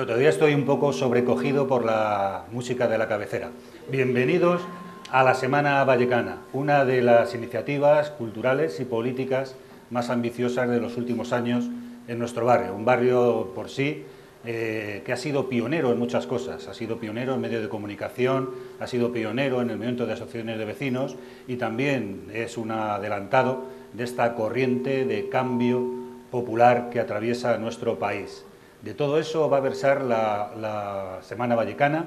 Bueno, todavía estoy un poco sobrecogido por la música de la cabecera. Bienvenidos a la Semana Vallecana, una de las iniciativas culturales y políticas más ambiciosas de los últimos años en nuestro barrio. Un barrio por sí eh, que ha sido pionero en muchas cosas. Ha sido pionero en medios de comunicación, ha sido pionero en el movimiento de asociaciones de vecinos y también es un adelantado de esta corriente de cambio popular que atraviesa nuestro país. De todo eso va a versar la, Semana Vallecana,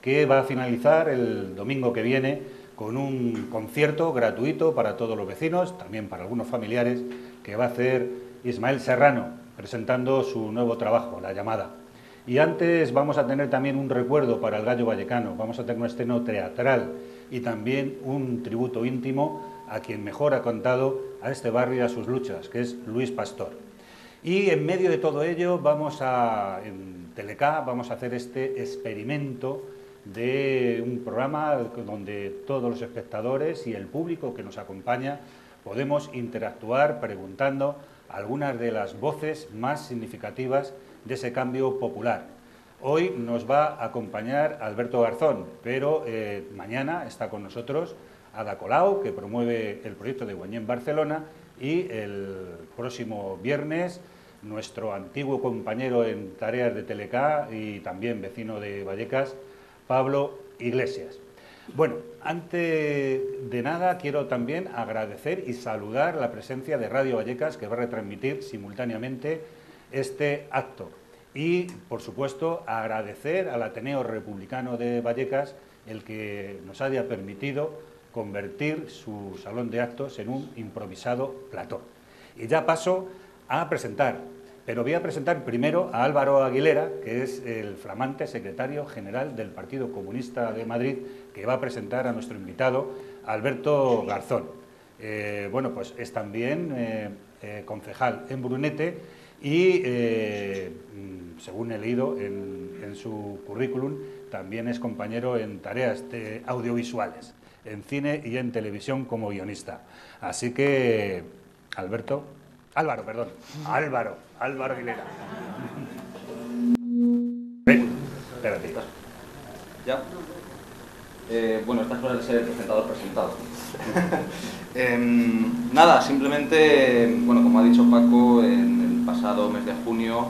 que va a finalizar el domingo que viene con un concierto gratuito para todos los vecinos, también para algunos familiares, que va a hacer Ismael Serrano, presentando su nuevo trabajo, La llamada. Y antes vamos a tener también un recuerdo para el gallo vallecano, vamos a tener un estreno teatral y también un tributo íntimo a quien mejor ha contado a este barrio y a sus luchas, que es Luis Pastor. Y en medio de todo ello vamos a, en Teleca, vamos a hacer este experimento de un programa donde todos los espectadores y el público que nos acompaña podemos interactuar preguntando algunas de las voces más significativas de ese cambio popular. Hoy nos va a acompañar Alberto Garzón, pero eh, mañana está con nosotros Ada Colau, que promueve el proyecto de Guañén Barcelona, y el próximo viernes nuestro antiguo compañero en tareas de Teleca y también vecino de Vallecas, Pablo Iglesias. Bueno, antes de nada quiero también agradecer y saludar la presencia de Radio Vallecas que va a retransmitir simultáneamente este acto. Y, por supuesto, agradecer al Ateneo Republicano de Vallecas el que nos haya permitido convertir su salón de actos en un improvisado plató. Y ya paso a presentar, pero voy a presentar primero a Álvaro Aguilera, que es el flamante secretario general del Partido Comunista de Madrid, que va a presentar a nuestro invitado, Alberto Garzón. Eh, bueno, pues es también eh, eh, concejal en Brunete y, según he leído en, su currículum, también es compañero en tareas audiovisuales, en cine y en televisión como guionista. Así que, Alberto, Álvaro, perdón. Álvaro, Álvaro Aguilera. Ven, espérate. ¿Ya? Eh, bueno, estas cosas de ser el presentador presentado. Em, nada, simplemente, bueno, como ha dicho Paco, en el pasado mes de junio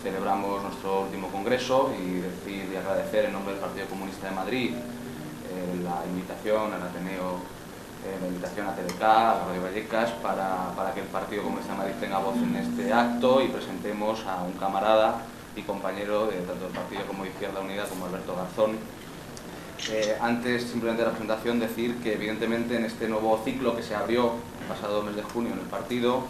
celebramos nuestro último congreso y decir y agradecer en nombre del Partido Comunista de Madrid eh, la invitación al Ateneo eh, la invitación a TDK, a Radio Vallecas, para, para, que el Partido Comunista de Madrid tenga voz en este acto y presentemos a un camarada y compañero de tanto del Partido como Izquierda Unida como Alberto Garzón. Eh, antes, simplemente de la presentación, decir que evidentemente en este nuevo ciclo que se abrió el pasado mes de junio en el partido,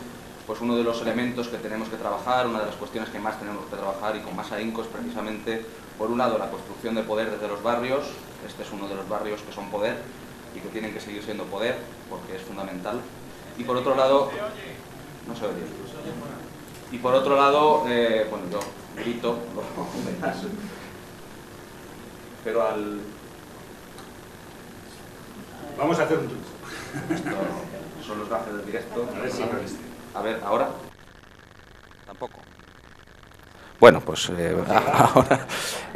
pues uno de los elementos que tenemos que trabajar, una de las cuestiones que más tenemos que trabajar y con más ahínco es precisamente, por un lado, la construcción de poder desde los barrios, este es uno de los barrios que son poder, y que tienen que seguir siendo poder, porque es fundamental. Y por otro lado, no se oye. Y por otro lado, eh, bueno, yo grito, pero al... Vamos a hacer un truco. son los gajes del directo. A ver, ¿ahora? Bueno, pues eh, ahora...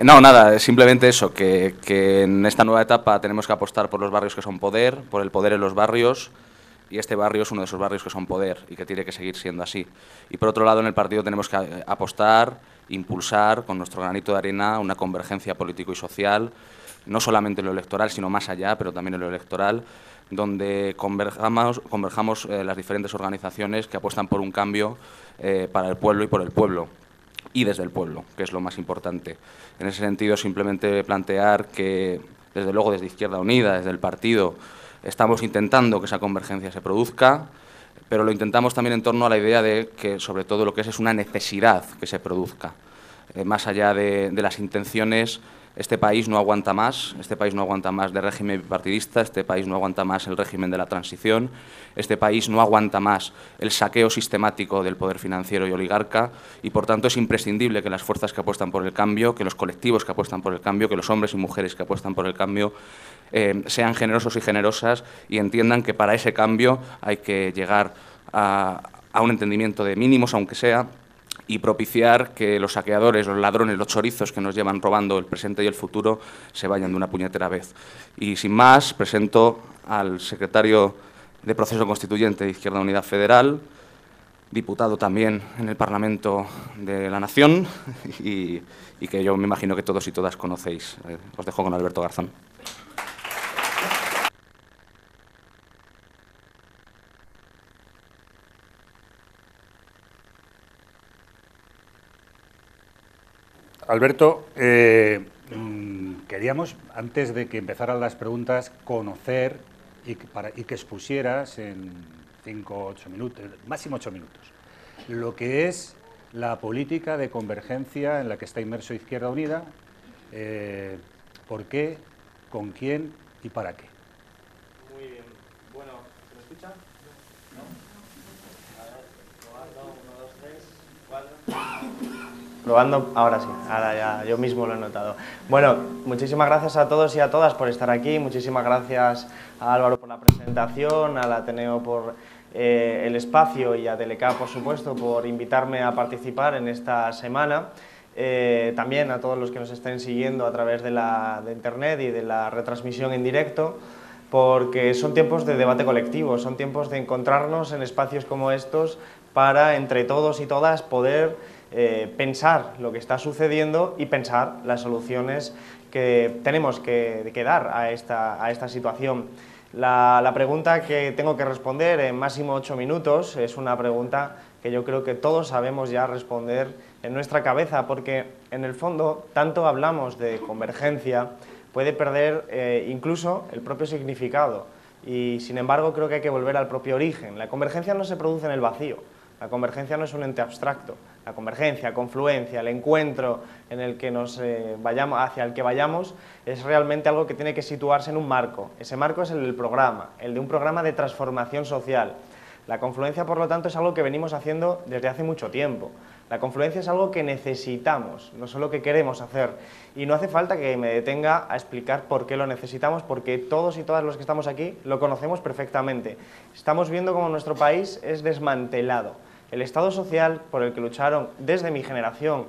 No, nada, simplemente eso, que, en esta nueva etapa tenemos que apostar por los barrios que son poder, por el poder en los barrios, y este barrio es uno de esos barrios que son poder y que tiene que seguir siendo así. Y por otro lado, en el partido tenemos que eh, apostar, impulsar con nuestro granito de arena una convergencia político y social, no solamente en lo electoral, sino más allá, pero también en lo electoral, donde converjamos, converjamos eh, las diferentes organizaciones que apuestan por un cambio para el pueblo y por el pueblo y desde el pueblo, que es lo más importante. En ese sentido, simplemente plantear que, desde luego, desde Izquierda Unida, desde el partido, estamos intentando que esa convergencia se produzca, pero lo intentamos también en torno a la idea de que, sobre todo, lo que es es una necesidad que se produzca. Eh, más allá de, de las intenciones, este país no aguanta más, este país no aguanta más de régimen bipartidista, este país no aguanta más el régimen de la transición, este país no aguanta más el saqueo sistemático del poder financiero y oligarca y por tanto es imprescindible que las fuerzas que apuestan por el cambio, que los colectivos que apuestan por el cambio, que los hombres y mujeres que apuestan por el cambio eh, sean generosos y generosas y entiendan que para ese cambio hay que llegar a, a un entendimiento de mínimos, aunque sea, y propiciar que los saqueadores, los ladrones, los chorizos que nos llevan robando el presente y el futuro se vayan de una puñetera vez. Y sin más, presento al secretario de Proceso Constituyente de Izquierda Unidad Federal, diputado también en el Parlamento de la Nación y, y que yo me imagino que todos y todas conocéis. Eh, os dejo con Alberto Garzón. Alberto, eh, mm, queríamos, antes de que empezaran las preguntas, conocer y que, expusieras en cinco o ocho minutos, máximo ocho minutos, lo que es la política de convergencia en la que está inmerso Izquierda Unida, eh, por qué, con quién y para qué. Muy bien. Bueno, ¿se me escucha? ¿No? A ver, probando, uno, dos, tres, cuatro. Probando, ahora sí, ahora ya yo mismo lo he notado. Bueno, muchísimas gracias a todos y a todas por estar aquí, muchísimas gracias a Álvaro por la presentación, al Ateneo por eh, el espacio y a Teleca, por supuesto, por invitarme a participar en esta semana. Eh, también a todos los que nos estén siguiendo a través de, la, de Internet y de la retransmisión en directo, porque son tiempos de debate colectivo, son tiempos de encontrarnos en espacios como estos para, entre todos y todas, poder eh, pensar lo que está sucediendo y pensar las soluciones que tenemos que, dar a esta, situación. La, la, pregunta que tengo que responder en máximo ocho minutos es una pregunta que yo creo que todos sabemos ya responder en nuestra cabeza, porque en el fondo tanto hablamos de convergencia, puede perder eh, incluso el propio significado. Y sin embargo creo que hay que volver al propio origen. La convergencia no se produce en el vacío, la convergencia no es un ente abstracto, la convergencia, confluencia, el encuentro en el que nos eh, vayamos, hacia el que vayamos, es realmente algo que tiene que situarse en un marco. Ese marco es el del programa, el de un programa de transformación social. La confluencia, por lo tanto, es algo que venimos haciendo desde hace mucho tiempo. La confluencia es algo que necesitamos, no solo que queremos hacer. Y no hace falta que me detenga a explicar por qué lo necesitamos, porque todos y todas los que estamos aquí lo conocemos perfectamente. Estamos viendo cómo nuestro país es desmantelado el Estado social por el que lucharon desde mi generación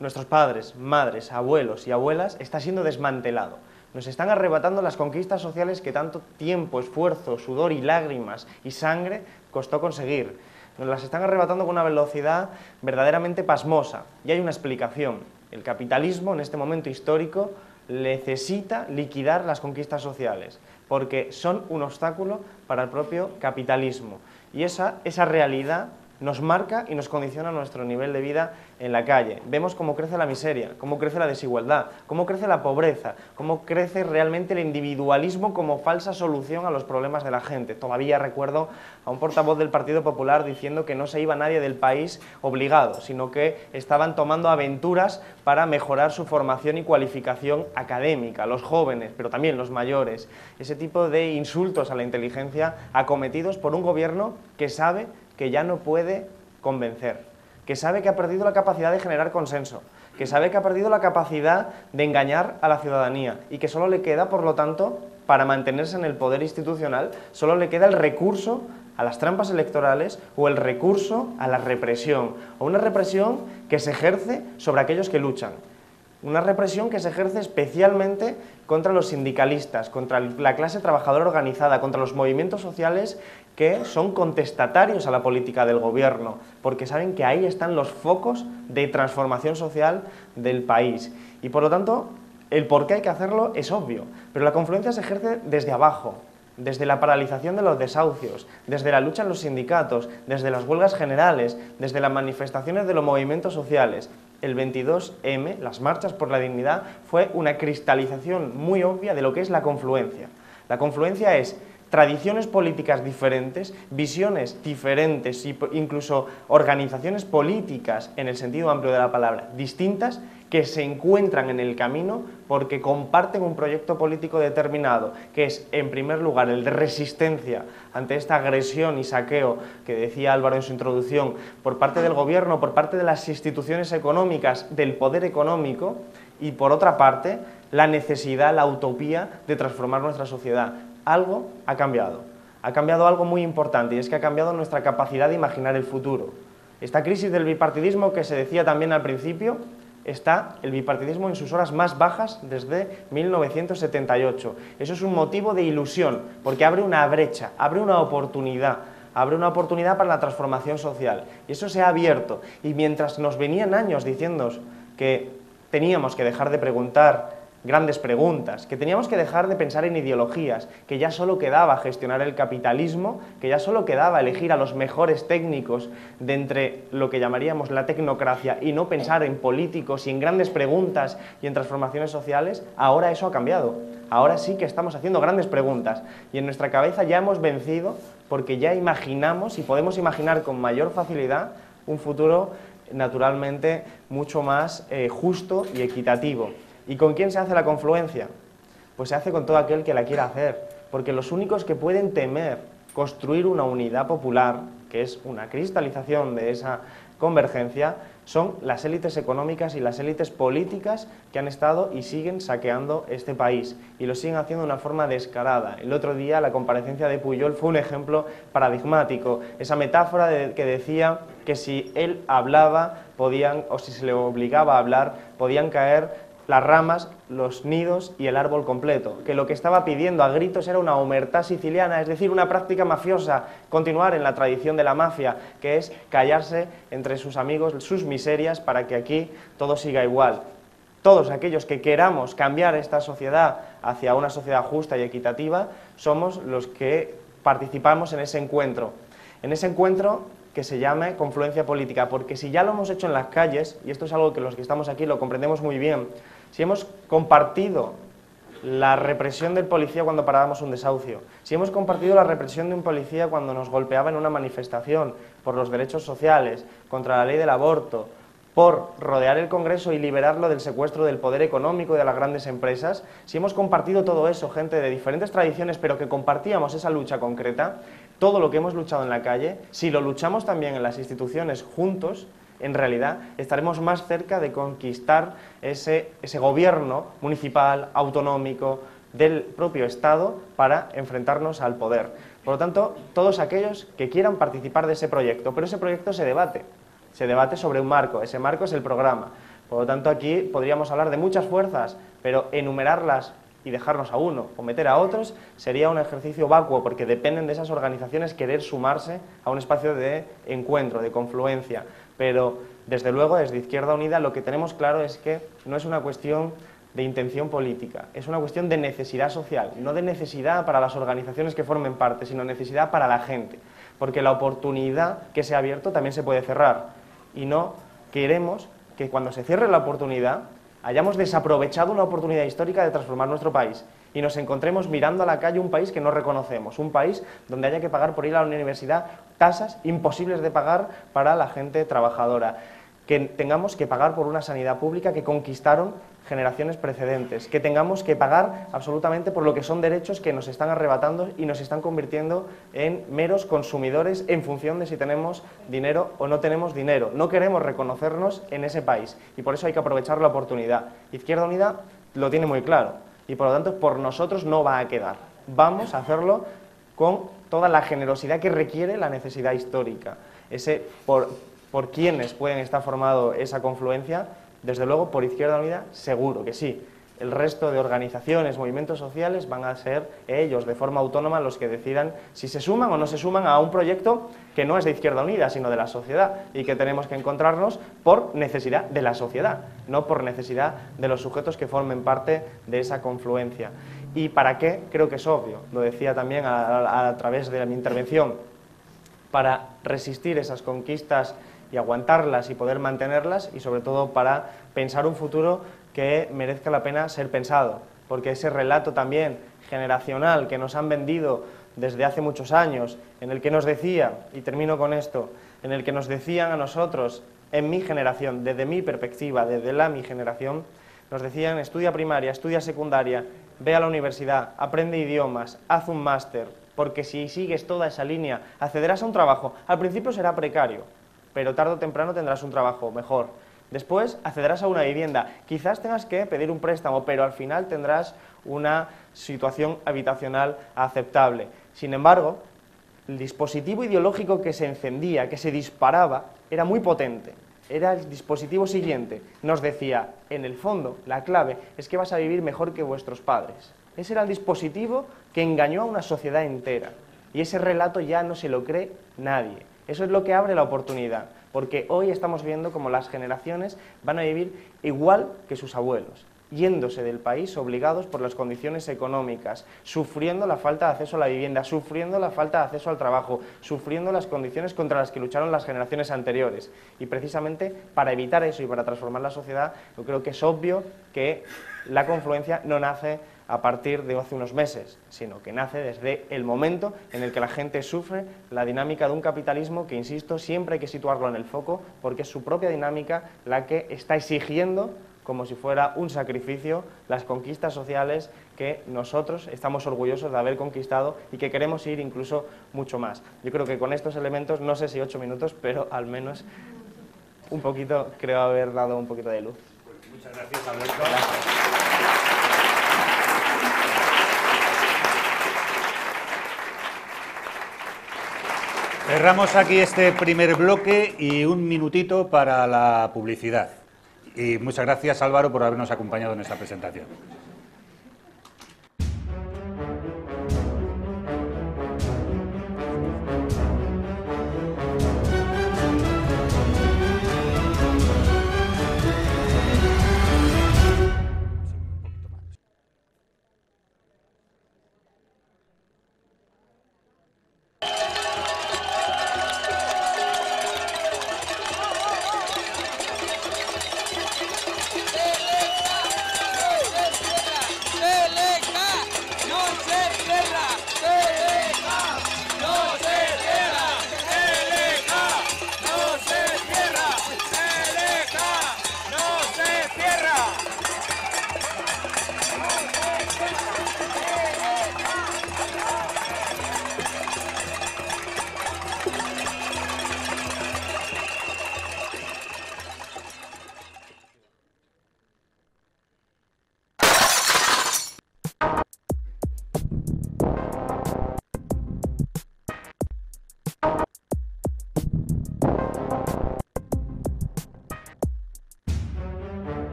nuestros padres, madres, abuelos y abuelas está siendo desmantelado. Nos están arrebatando las conquistas sociales que tanto tiempo, esfuerzo, sudor y lágrimas y sangre costó conseguir. Nos las están arrebatando con una velocidad verdaderamente pasmosa. Y hay una explicación. El capitalismo en este momento histórico necesita liquidar las conquistas sociales, porque son un obstáculo para el propio capitalismo. Y esa, esa realidad nos marca y nos condiciona nuestro nivel de vida en la calle. Vemos cómo crece la miseria, cómo crece la desigualdad, cómo crece la pobreza, cómo crece realmente el individualismo como falsa solución a los problemas de la gente. Todavía recuerdo a un portavoz del Partido Popular diciendo que no se iba nadie del país obligado, sino que estaban tomando aventuras para mejorar su formación y cualificación académica, los jóvenes, pero también los mayores. Ese tipo de insultos a la inteligencia acometidos por un gobierno que sabe que ya no puede convencer, que sabe que ha perdido la capacidad de generar consenso, que sabe que ha perdido la capacidad de engañar a la ciudadanía y que solo le queda, por lo tanto, para mantenerse en el poder institucional, solo le queda el recurso a las trampas electorales o el recurso a la represión, o una represión que se ejerce sobre aquellos que luchan. Una represión que se ejerce especialmente contra los sindicalistas, contra la clase trabajadora organizada, contra los movimientos sociales que son contestatarios a la política del gobierno, porque saben que ahí están los focos de transformación social del país. Y por lo tanto, el por qué hay que hacerlo es obvio, pero la confluencia se ejerce desde abajo, desde la paralización de los desahucios, desde la lucha en los sindicatos, desde las huelgas generales, desde las manifestaciones de los movimientos sociales. El 22M, las marchas por la dignidad, fue una cristalización muy obvia de lo que es la confluencia. La confluencia es tradiciones políticas diferentes, visiones diferentes, incluso organizaciones políticas en el sentido amplio de la palabra distintas que se encuentran en el camino porque comparten un proyecto político determinado, que es, en primer lugar, el de resistencia ante esta agresión y saqueo que decía Álvaro en su introducción por parte del gobierno, por parte de las instituciones económicas, del poder económico, y por otra parte, la necesidad, la utopía de transformar nuestra sociedad algo ha cambiado. Ha cambiado algo muy importante y es que ha cambiado nuestra capacidad de imaginar el futuro. Esta crisis del bipartidismo que se decía también al principio, está el bipartidismo en sus horas más bajas desde 1978. Eso es un motivo de ilusión, porque abre una brecha, abre una oportunidad, abre una oportunidad para la transformación social. Y eso se ha abierto. Y mientras nos venían años diciendo que teníamos que dejar de preguntar grandes preguntas, que teníamos que dejar de pensar en ideologías, que ya solo quedaba gestionar el capitalismo, que ya solo quedaba elegir a los mejores técnicos de entre lo que llamaríamos la tecnocracia y no pensar en políticos y en grandes preguntas y en transformaciones sociales, ahora eso ha cambiado. Ahora sí que estamos haciendo grandes preguntas y en nuestra cabeza ya hemos vencido porque ya imaginamos y podemos imaginar con mayor facilidad un futuro naturalmente mucho más eh, justo y equitativo. ¿Y con quién se hace la confluencia? Pues se hace con todo aquel que la quiera hacer, porque los únicos que pueden temer construir una unidad popular, que es una cristalización de esa convergencia, son las élites económicas y las élites políticas que han estado y siguen saqueando este país y lo siguen haciendo de una forma descarada. El otro día la comparecencia de Puyol fue un ejemplo paradigmático, esa metáfora de, que decía que si él hablaba podían o si se le obligaba a hablar podían caer las ramas, los nidos y el árbol completo, que lo que estaba pidiendo a gritos era una omertá siciliana, es decir, una práctica mafiosa, continuar en la tradición de la mafia, que es callarse entre sus amigos sus miserias para que aquí todo siga igual. Todos aquellos que queramos cambiar esta sociedad hacia una sociedad justa y equitativa, somos los que participamos en ese encuentro. En ese encuentro que se llame confluencia política, porque si ya lo hemos hecho en las calles, y esto es algo que los que estamos aquí lo comprendemos muy bien, si hemos compartido la represión del policía cuando parábamos un desahucio, si hemos compartido la represión de un policía cuando nos golpeaba en una manifestación por los derechos sociales, contra la ley del aborto, por rodear el Congreso y liberarlo del secuestro del poder económico y de las grandes empresas, si hemos compartido todo eso, gente de diferentes tradiciones, pero que compartíamos esa lucha concreta, todo lo que hemos luchado en la calle, si lo luchamos también en las instituciones juntos, en realidad estaremos más cerca de conquistar ese, gobierno municipal, autonómico, del propio Estado para enfrentarnos al poder. Por lo tanto, todos aquellos que quieran participar de ese proyecto, pero ese proyecto se debate, se debate sobre un marco, ese marco es el programa. Por lo tanto, aquí podríamos hablar de muchas fuerzas, pero enumerarlas y dejarnos a uno o meter a otros sería un ejercicio vacuo porque dependen de esas organizaciones querer sumarse a un espacio de encuentro, de confluencia. Pero desde luego desde Izquierda Unida lo que tenemos claro es que no es una cuestión de intención política, es una cuestión de necesidad social, no de necesidad para las organizaciones que formen parte, sino necesidad para la gente, porque la oportunidad que se ha abierto también se puede cerrar. Y no queremos que cuando se cierre la oportunidad hayamos desaprovechado una oportunidad histórica de transformar nuestro país y nos encontremos mirando a la calle un país que no reconocemos, un país donde haya que pagar por ir a la universidad tasas imposibles de pagar para la gente trabajadora, que tengamos que pagar por una sanidad pública que conquistaron generaciones precedentes, que tengamos que pagar absolutamente por lo que son derechos que nos están arrebatando y nos están convirtiendo en meros consumidores en función de si tenemos dinero o no tenemos dinero. No queremos reconocernos en ese país y por eso hay que aprovechar la oportunidad. Izquierda Unida lo tiene muy claro y por lo tanto por nosotros no va a quedar. Vamos a hacerlo con toda la generosidad que requiere la necesidad histórica. Ese por, por quienes pueden estar formado esa confluencia desde luego, por Izquierda Unida, seguro que sí. El resto de organizaciones, movimientos sociales van a ser ellos, de forma autónoma, los que decidan si se suman o no se suman a un proyecto que no es de Izquierda Unida, sino de la sociedad y que tenemos que encontrarnos por necesidad de la sociedad, no por necesidad de los sujetos que formen parte de esa confluencia. ¿Y para qué? Creo que es obvio, lo decía también a, través de mi intervención, para resistir esas conquistas y aguantarlas y poder mantenerlas y sobre todo para pensar un futuro que merezca la pena ser pensado, porque ese relato también generacional que nos han vendido desde hace muchos años, en el que nos decía, y termino con esto, en el que nos decían a nosotros, en mi generación, desde mi perspectiva, desde la mi generación, nos decían, estudia primaria, estudia secundaria, ve a la universidad, aprende idiomas, haz un máster, porque si sigues toda esa línea, accederás a un trabajo. Al principio será precario, pero tarde o temprano tendrás un trabajo mejor. Después accederás a una vivienda. Quizás tengas que pedir un préstamo, pero al final tendrás una situación habitacional aceptable. Sin embargo, el dispositivo ideológico que se encendía, que se disparaba, era muy potente. Era el dispositivo siguiente. Nos decía, en el fondo, la clave es que vas a vivir mejor que vuestros padres. Ese era el dispositivo que engañó a una sociedad entera. Y ese relato ya no se lo cree nadie. Eso es lo que abre la oportunidad, porque hoy estamos viendo como las generaciones van a vivir igual que sus abuelos yéndose del país obligados por las condiciones económicas, sufriendo la falta de acceso a la vivienda, sufriendo la falta de acceso al trabajo, sufriendo las condiciones contra las que lucharon las generaciones anteriores. Y precisamente para evitar eso y para transformar la sociedad, yo creo que es obvio que la confluencia no nace a partir de hace unos meses, sino que nace desde el momento en el que la gente sufre la dinámica de un capitalismo que, insisto, siempre hay que situarlo en el foco porque es su propia dinámica la que está exigiendo como si fuera un sacrificio las conquistas sociales que nosotros estamos orgullosos de haber conquistado y que queremos ir incluso mucho más. Yo creo que con estos elementos, no sé si ocho minutos, pero al menos un poquito, creo haber dado un poquito de luz. muchas gracias, Alberto. Cerramos aquí este primer bloque y un minutito para la publicidad. Y muchas gracias Álvaro por habernos acompañado en esta presentación.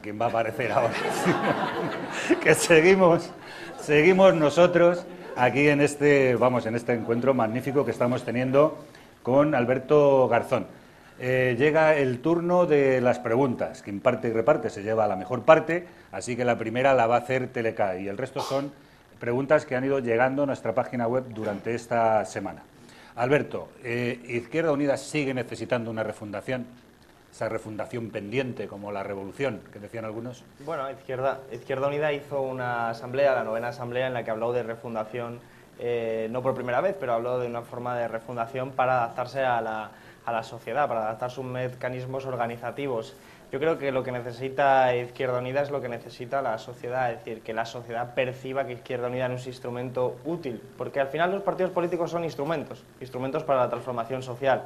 Quien va a aparecer ahora, que seguimos, seguimos nosotros aquí en este, vamos, en este encuentro magnífico que estamos teniendo con Alberto Garzón. Eh, llega el turno de las preguntas, que imparte y reparte, se lleva la mejor parte, así que la primera la va a hacer Teleca y el resto son preguntas que han ido llegando a nuestra página web durante esta semana. Alberto, eh, ¿Izquierda Unida sigue necesitando una refundación? Esa refundación pendiente como la revolución, que decían algunos? Bueno, Izquierda, Izquierda Unida hizo una asamblea, la novena asamblea, en la que habló de refundación, eh, no por primera vez, pero habló de una forma de refundación para adaptarse a la, a la sociedad, para adaptar sus mecanismos organizativos. Yo creo que lo que necesita Izquierda Unida es lo que necesita la sociedad, es decir, que la sociedad perciba que Izquierda Unida no es un instrumento útil, porque al final los partidos políticos son instrumentos, instrumentos para la transformación social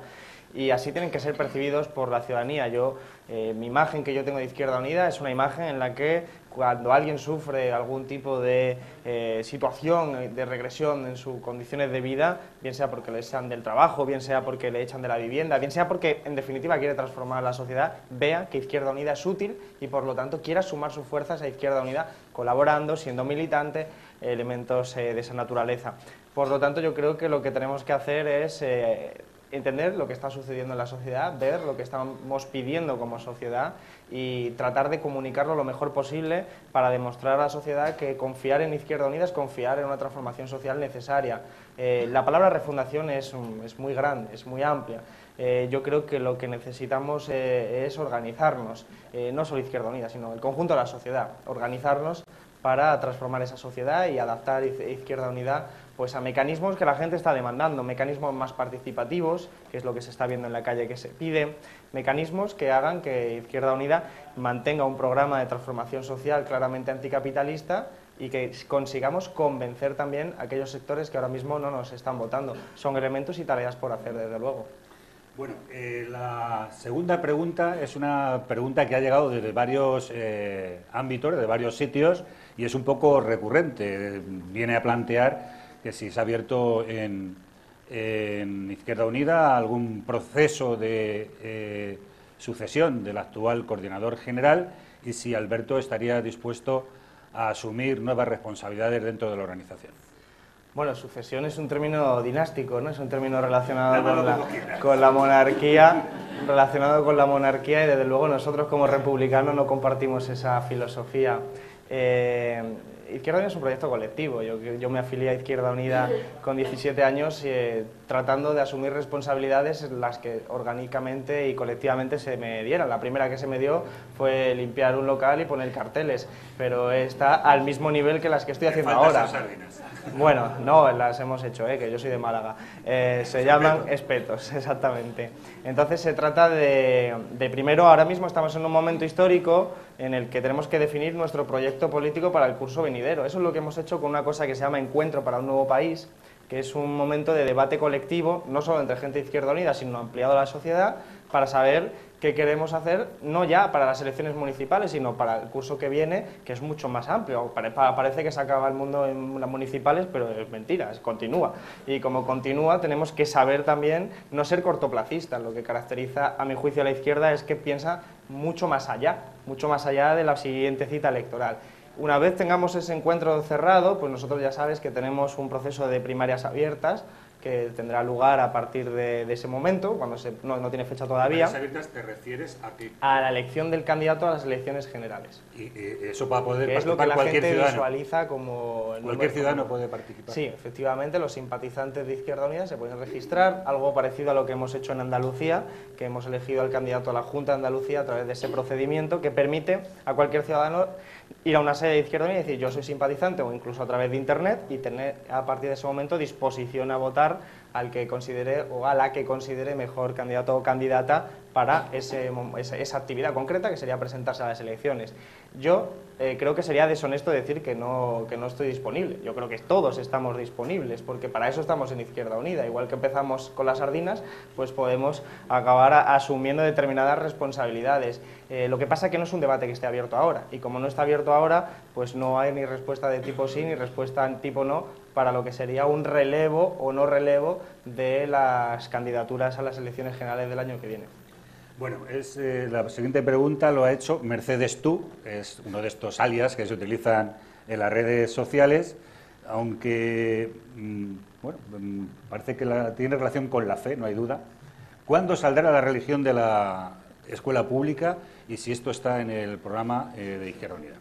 y así tienen que ser percibidos por la ciudadanía. Yo, eh, mi imagen que yo tengo de Izquierda Unida es una imagen en la que cuando alguien sufre algún tipo de eh, situación de regresión en sus condiciones de vida, bien sea porque le echan del trabajo, bien sea porque le echan de la vivienda, bien sea porque en definitiva quiere transformar la sociedad, vea que Izquierda Unida es útil y por lo tanto quiera sumar sus fuerzas a Izquierda Unida colaborando, siendo militante, elementos eh, de esa naturaleza. Por lo tanto, yo creo que lo que tenemos que hacer es entender lo que está sucediendo en la sociedad, ver lo que estamos pidiendo como sociedad y tratar de comunicarlo lo mejor posible para demostrar a la sociedad que confiar en Izquierda Unida es confiar en una transformación social necesaria. Eh, la palabra refundación es, es, muy grande, es muy amplia. Eh, yo creo que lo que necesitamos eh, es organizarnos, no solo Izquierda Unida, sino el conjunto de la sociedad, organizarnos para transformar esa sociedad y adaptar Izquierda Unida Pues a mecanismos que la gente está demandando, mecanismos más participativos, que es lo que se está viendo en la calle que se pide, mecanismos que hagan que Izquierda Unida mantenga un programa de transformación social claramente anticapitalista y que consigamos convencer también a aquellos sectores que ahora mismo no nos están votando. Son elementos y tareas por hacer, desde luego. Bueno, eh, la segunda pregunta es una pregunta que ha llegado desde varios eh, ámbitos, de varios sitios, y es un poco recurrente. Viene a plantear que si se ha abierto en, Izquierda Unida algún proceso de eh, sucesión del actual coordinador general y si Alberto estaría dispuesto a asumir nuevas responsabilidades dentro de la organización. Bueno, sucesión es un término dinástico, ¿no? Es un término relacionado con la, monarquía, relacionado con la monarquía y desde luego nosotros como republicanos no compartimos esa filosofía. Eh, Izquierda Unida es un proyecto colectivo. Yo, me afilié a Izquierda Unida con 17 años eh, tratando de asumir responsabilidades las que orgánicamente y colectivamente se me dieran. La primera que se me dio fue limpiar un local y poner carteles, pero está al mismo nivel que las que estoy haciendo ahora. Bueno, no, las hemos hecho, ¿eh? que yo soy de Málaga. Eh, se llaman espetos, exactamente. Entonces se trata de, de, primero, ahora mismo estamos en un momento histórico en el que tenemos que definir nuestro proyecto político para el curso venidero. Eso es lo que hemos hecho con una cosa que se llama Encuentro para un Nuevo País, es un momento de debate colectivo, no solo entre gente de Izquierda Unida, sino ampliado a la sociedad, para saber qué queremos hacer, no ya para las elecciones municipales, sino para el curso que viene, que es mucho más amplio. Parece que se acaba el mundo en las municipales, pero es mentira, continúa. Y como continúa, tenemos que saber también no ser cortoplacistas. Lo que caracteriza, a mi juicio, a la izquierda es que piensa mucho más allá, mucho más allá de la siguiente cita electoral. Una vez tengamos ese encuentro cerrado, pues nosotros ya sabes que tenemos un proceso de primarias abiertas, que tendrá lugar a partir de, ese momento, cuando se, no, no, tiene fecha todavía. abiertas te refieres a qué? A la elección del candidato a las elecciones generales. Y, eso para poder que es lo que la gente visualiza como... cualquier ciudadano puede participar. Sí, efectivamente, los simpatizantes de Izquierda Unida se pueden registrar, algo parecido a lo que hemos hecho en Andalucía, que hemos elegido al candidato a la Junta de Andalucía a través de ese procedimiento que permite a cualquier ciudadano ir a una sede de Izquierda y decir yo soy simpatizante o incluso a través de Internet y tener a partir de ese momento disposición a votar al que considere o a la que considere mejor candidato o candidata para ese, esa, actividad concreta que sería presentarse a las elecciones. Yo eh, creo que sería deshonesto decir que no, que no estoy disponible. Yo creo que todos estamos disponibles, porque para eso estamos en Izquierda Unida. Igual que empezamos con las sardinas, pues podemos acabar asumiendo determinadas responsabilidades. Eh, lo que pasa es que no es un debate que esté abierto ahora, y como no está abierto ahora, pues no hay ni respuesta de tipo sí ni respuesta tipo no para lo que sería un relevo o no relevo de las candidaturas a las elecciones generales del año que viene. Bueno, es, eh, la siguiente pregunta lo ha hecho Mercedes Tú, es uno de estos alias que se utilizan en las redes sociales, aunque mm, bueno, mm, parece que tiene relación con la fe, no hay duda. ¿Cuándo saldrá la religión de la escuela pública y si esto está en el programa eh, de Izquierda Unida?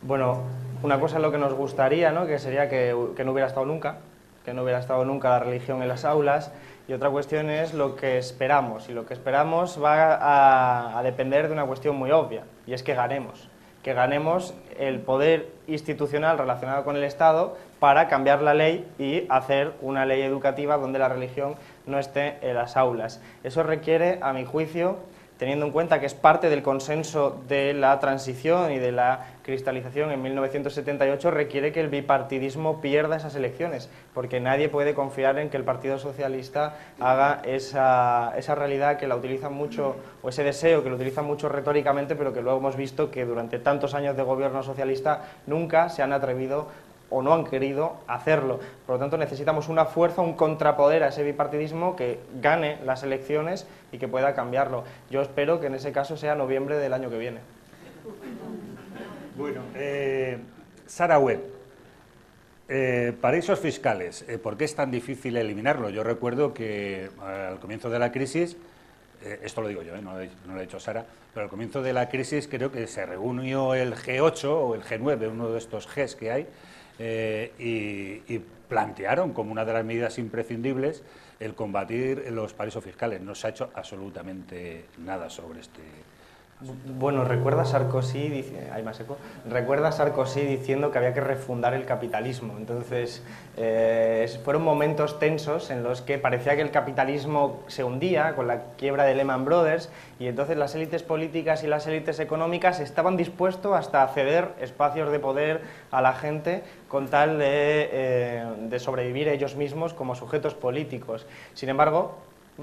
Bueno, una cosa es lo que nos gustaría, ¿no? que sería que no hubiera estado nunca, que no hubiera estado nunca la religión en las aulas y otra cuestión es lo que esperamos. Y lo que esperamos va a, depender de una cuestión muy obvia, y es que ganemos. Que ganemos el poder institucional relacionado con el Estado para cambiar la ley y hacer una ley educativa donde la religión no esté en las aulas. Eso requiere, a mi juicio, teniendo en cuenta que es parte del consenso de la transición y de la cristalización en 1978, requiere que el bipartidismo pierda esas elecciones, porque nadie puede confiar en que el Partido Socialista haga esa, esa realidad que la utiliza mucho, o ese deseo que lo utiliza mucho retóricamente, pero que luego hemos visto que durante tantos años de gobierno socialista nunca se han atrevido o no han querido hacerlo. Por lo tanto, necesitamos una fuerza, un contrapoder a ese bipartidismo que gane las elecciones y que pueda cambiarlo. Yo espero que en ese caso sea noviembre del año que viene. Bueno, eh, Sara Webb, eh, paraísos fiscales, eh, ¿por qué es tan difícil eliminarlo? Yo recuerdo que al comienzo de la crisis, esto lo digo yo, no, no, lo ha dicho Sara, pero al comienzo de la crisis creo que se reunió el G8 o el G9, uno de estos Gs que hay, eh, y, plantearon como una de las medidas imprescindibles el combatir los paraísos fiscales. No se ha hecho absolutamente nada sobre este Bueno, recuerda Sarkozy, Sarkozy diciendo que había que refundar el capitalismo. Entonces, eh, fueron momentos tensos en los que parecía que el capitalismo se hundía con la quiebra de Lehman Brothers y entonces las élites políticas y las élites económicas estaban dispuestos hasta a ceder espacios de poder a la gente con tal de, eh, de sobrevivir ellos mismos como sujetos políticos. Sin embargo,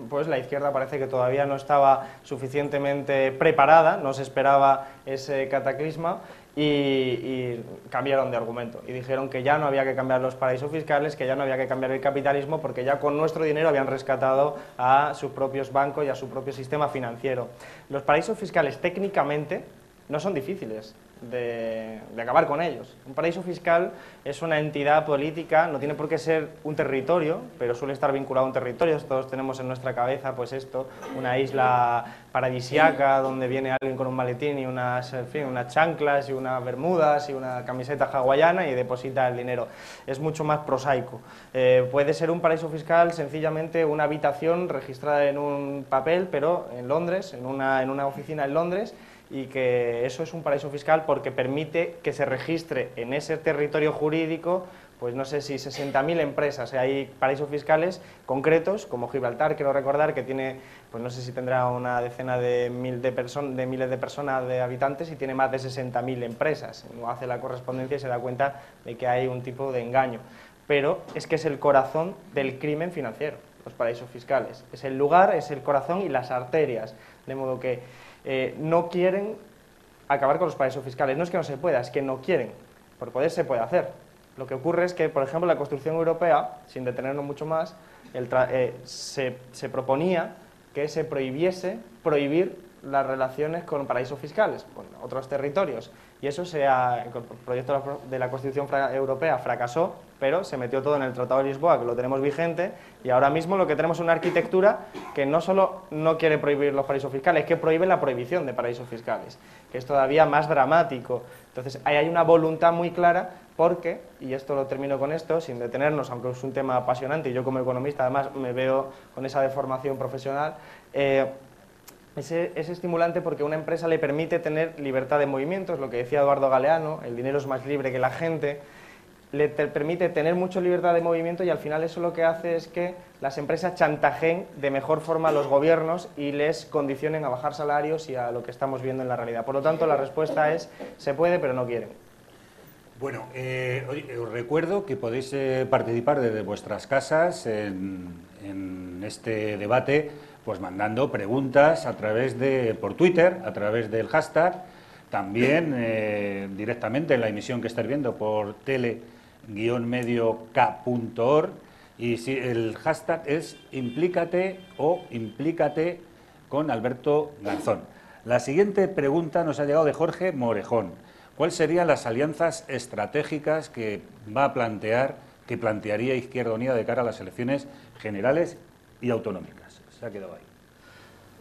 pues la izquierda parece que todavía no estaba suficientemente preparada, no se esperaba ese cataclisma y, cambiaron de argumento y dijeron que ya no había que cambiar los paraísos fiscales, que ya no había que cambiar el capitalismo porque ya con nuestro dinero habían rescatado a sus propios bancos y a su propio sistema financiero. Los paraísos fiscales técnicamente no son difíciles, de, acabar con ellos. Un paraíso fiscal es una entidad política, no tiene por qué ser un territorio, pero suele estar vinculado a un territorio. Todos tenemos en nuestra cabeza pues esto, una isla paradisiaca donde viene alguien con un maletín y unas, unas chanclas y unas bermudas y una camiseta hawaiana y deposita el dinero. Es mucho más prosaico. Eh, puede ser un paraíso fiscal sencillamente una habitación registrada en un papel, pero en Londres, en una, en una oficina en Londres, y que eso es un paraíso fiscal porque permite que se registre en ese territorio jurídico pues no sé si 60.000 empresas. Hay paraísos fiscales concretos, como Gibraltar, quiero recordar, que tiene, pues no sé si tendrá una decena de, mil de, de miles de personas, de habitantes, y tiene más de 60.000 empresas. Uno hace la correspondencia y se da cuenta de que hay un tipo de engaño. Pero es que es el corazón del crimen financiero, los paraísos fiscales. Es el lugar, es el corazón y las arterias. De modo que eh, no quieren acabar con los paraísos fiscales. No es que no se pueda, es que no quieren. Por poder se puede hacer. Lo que ocurre es que, por ejemplo, la construcción europea, sin detenernos mucho más, eh, se, proponía que se prohibiese prohibir las relaciones con paraísos fiscales, con otros territorios. Y eso, sea, el proyecto de la Constitución Europea fracasó, pero se metió todo en el Tratado de Lisboa, que lo tenemos vigente, y ahora mismo lo que tenemos es una arquitectura que no solo no quiere prohibir los paraísos fiscales, es que prohíbe la prohibición de paraísos fiscales, que es todavía más dramático. Entonces, ahí hay una voluntad muy clara porque, y esto lo termino con esto, sin detenernos, aunque es un tema apasionante, y yo como economista además me veo con esa deformación profesional, eh, es, estimulante porque una empresa le permite tener libertad de movimiento, es lo que decía Eduardo Galeano, el dinero es más libre que la gente, le permite tener mucha libertad de movimiento y al final eso lo que hace es que las empresas chantajen de mejor forma a los gobiernos y les condicionen a bajar salarios y a lo que estamos viendo en la realidad. Por lo tanto, la respuesta es se puede, pero no quieren. Bueno, eh, os recuerdo que podéis eh, participar desde vuestras casas en, en este debate pues mandando preguntas a través de, por Twitter, a través del hashtag, también eh, directamente en la emisión que estáis viendo por tele-medio-k.org y si el hashtag es implícate o implícate con Alberto Garzón. La siguiente pregunta nos ha llegado de Jorge Morejón. ¿Cuáles serían las alianzas estratégicas que va a plantear, que plantearía Izquierda Unida de cara a las elecciones generales y autonómicas? se ha quedado ahí.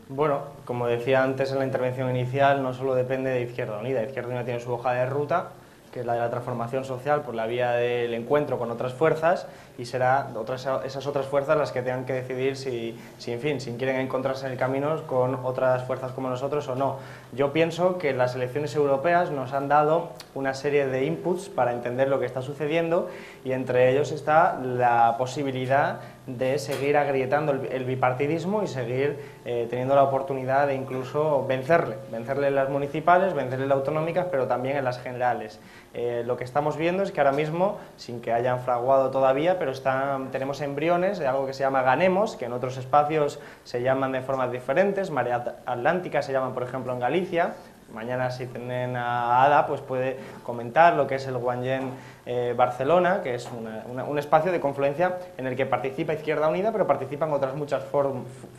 Bueno, como decía antes en la intervención inicial, no solo depende de Izquierda Unida. Izquierda Unida tiene su hoja de ruta, que es la de la transformación social por la vía del encuentro con otras fuerzas y será otras, esas otras fuerzas las que tengan que decidir si, si, en fin, si quieren encontrarse en el camino con otras fuerzas como nosotros o no. Yo pienso que las elecciones europeas nos han dado una serie de inputs para entender lo que está sucediendo y entre ellos está la posibilidad de seguir agrietando el, bipartidismo y seguir eh, teniendo la oportunidad de incluso vencerle, vencerle en las municipales, vencerle en las autonómicas, pero también en las generales. Eh, lo que estamos viendo es que ahora mismo, sin que hayan fraguado todavía, pero están, tenemos embriones de algo que se llama Ganemos, que en otros espacios se llaman de formas diferentes, Marea Atlántica se llaman, por ejemplo, en Galicia, mañana si tienen a Ada, pues puede comentar lo que es el Guanyen eh, Barcelona, que es un espacio de confluencia en el que participa Izquierda Unida, pero participan otras muchas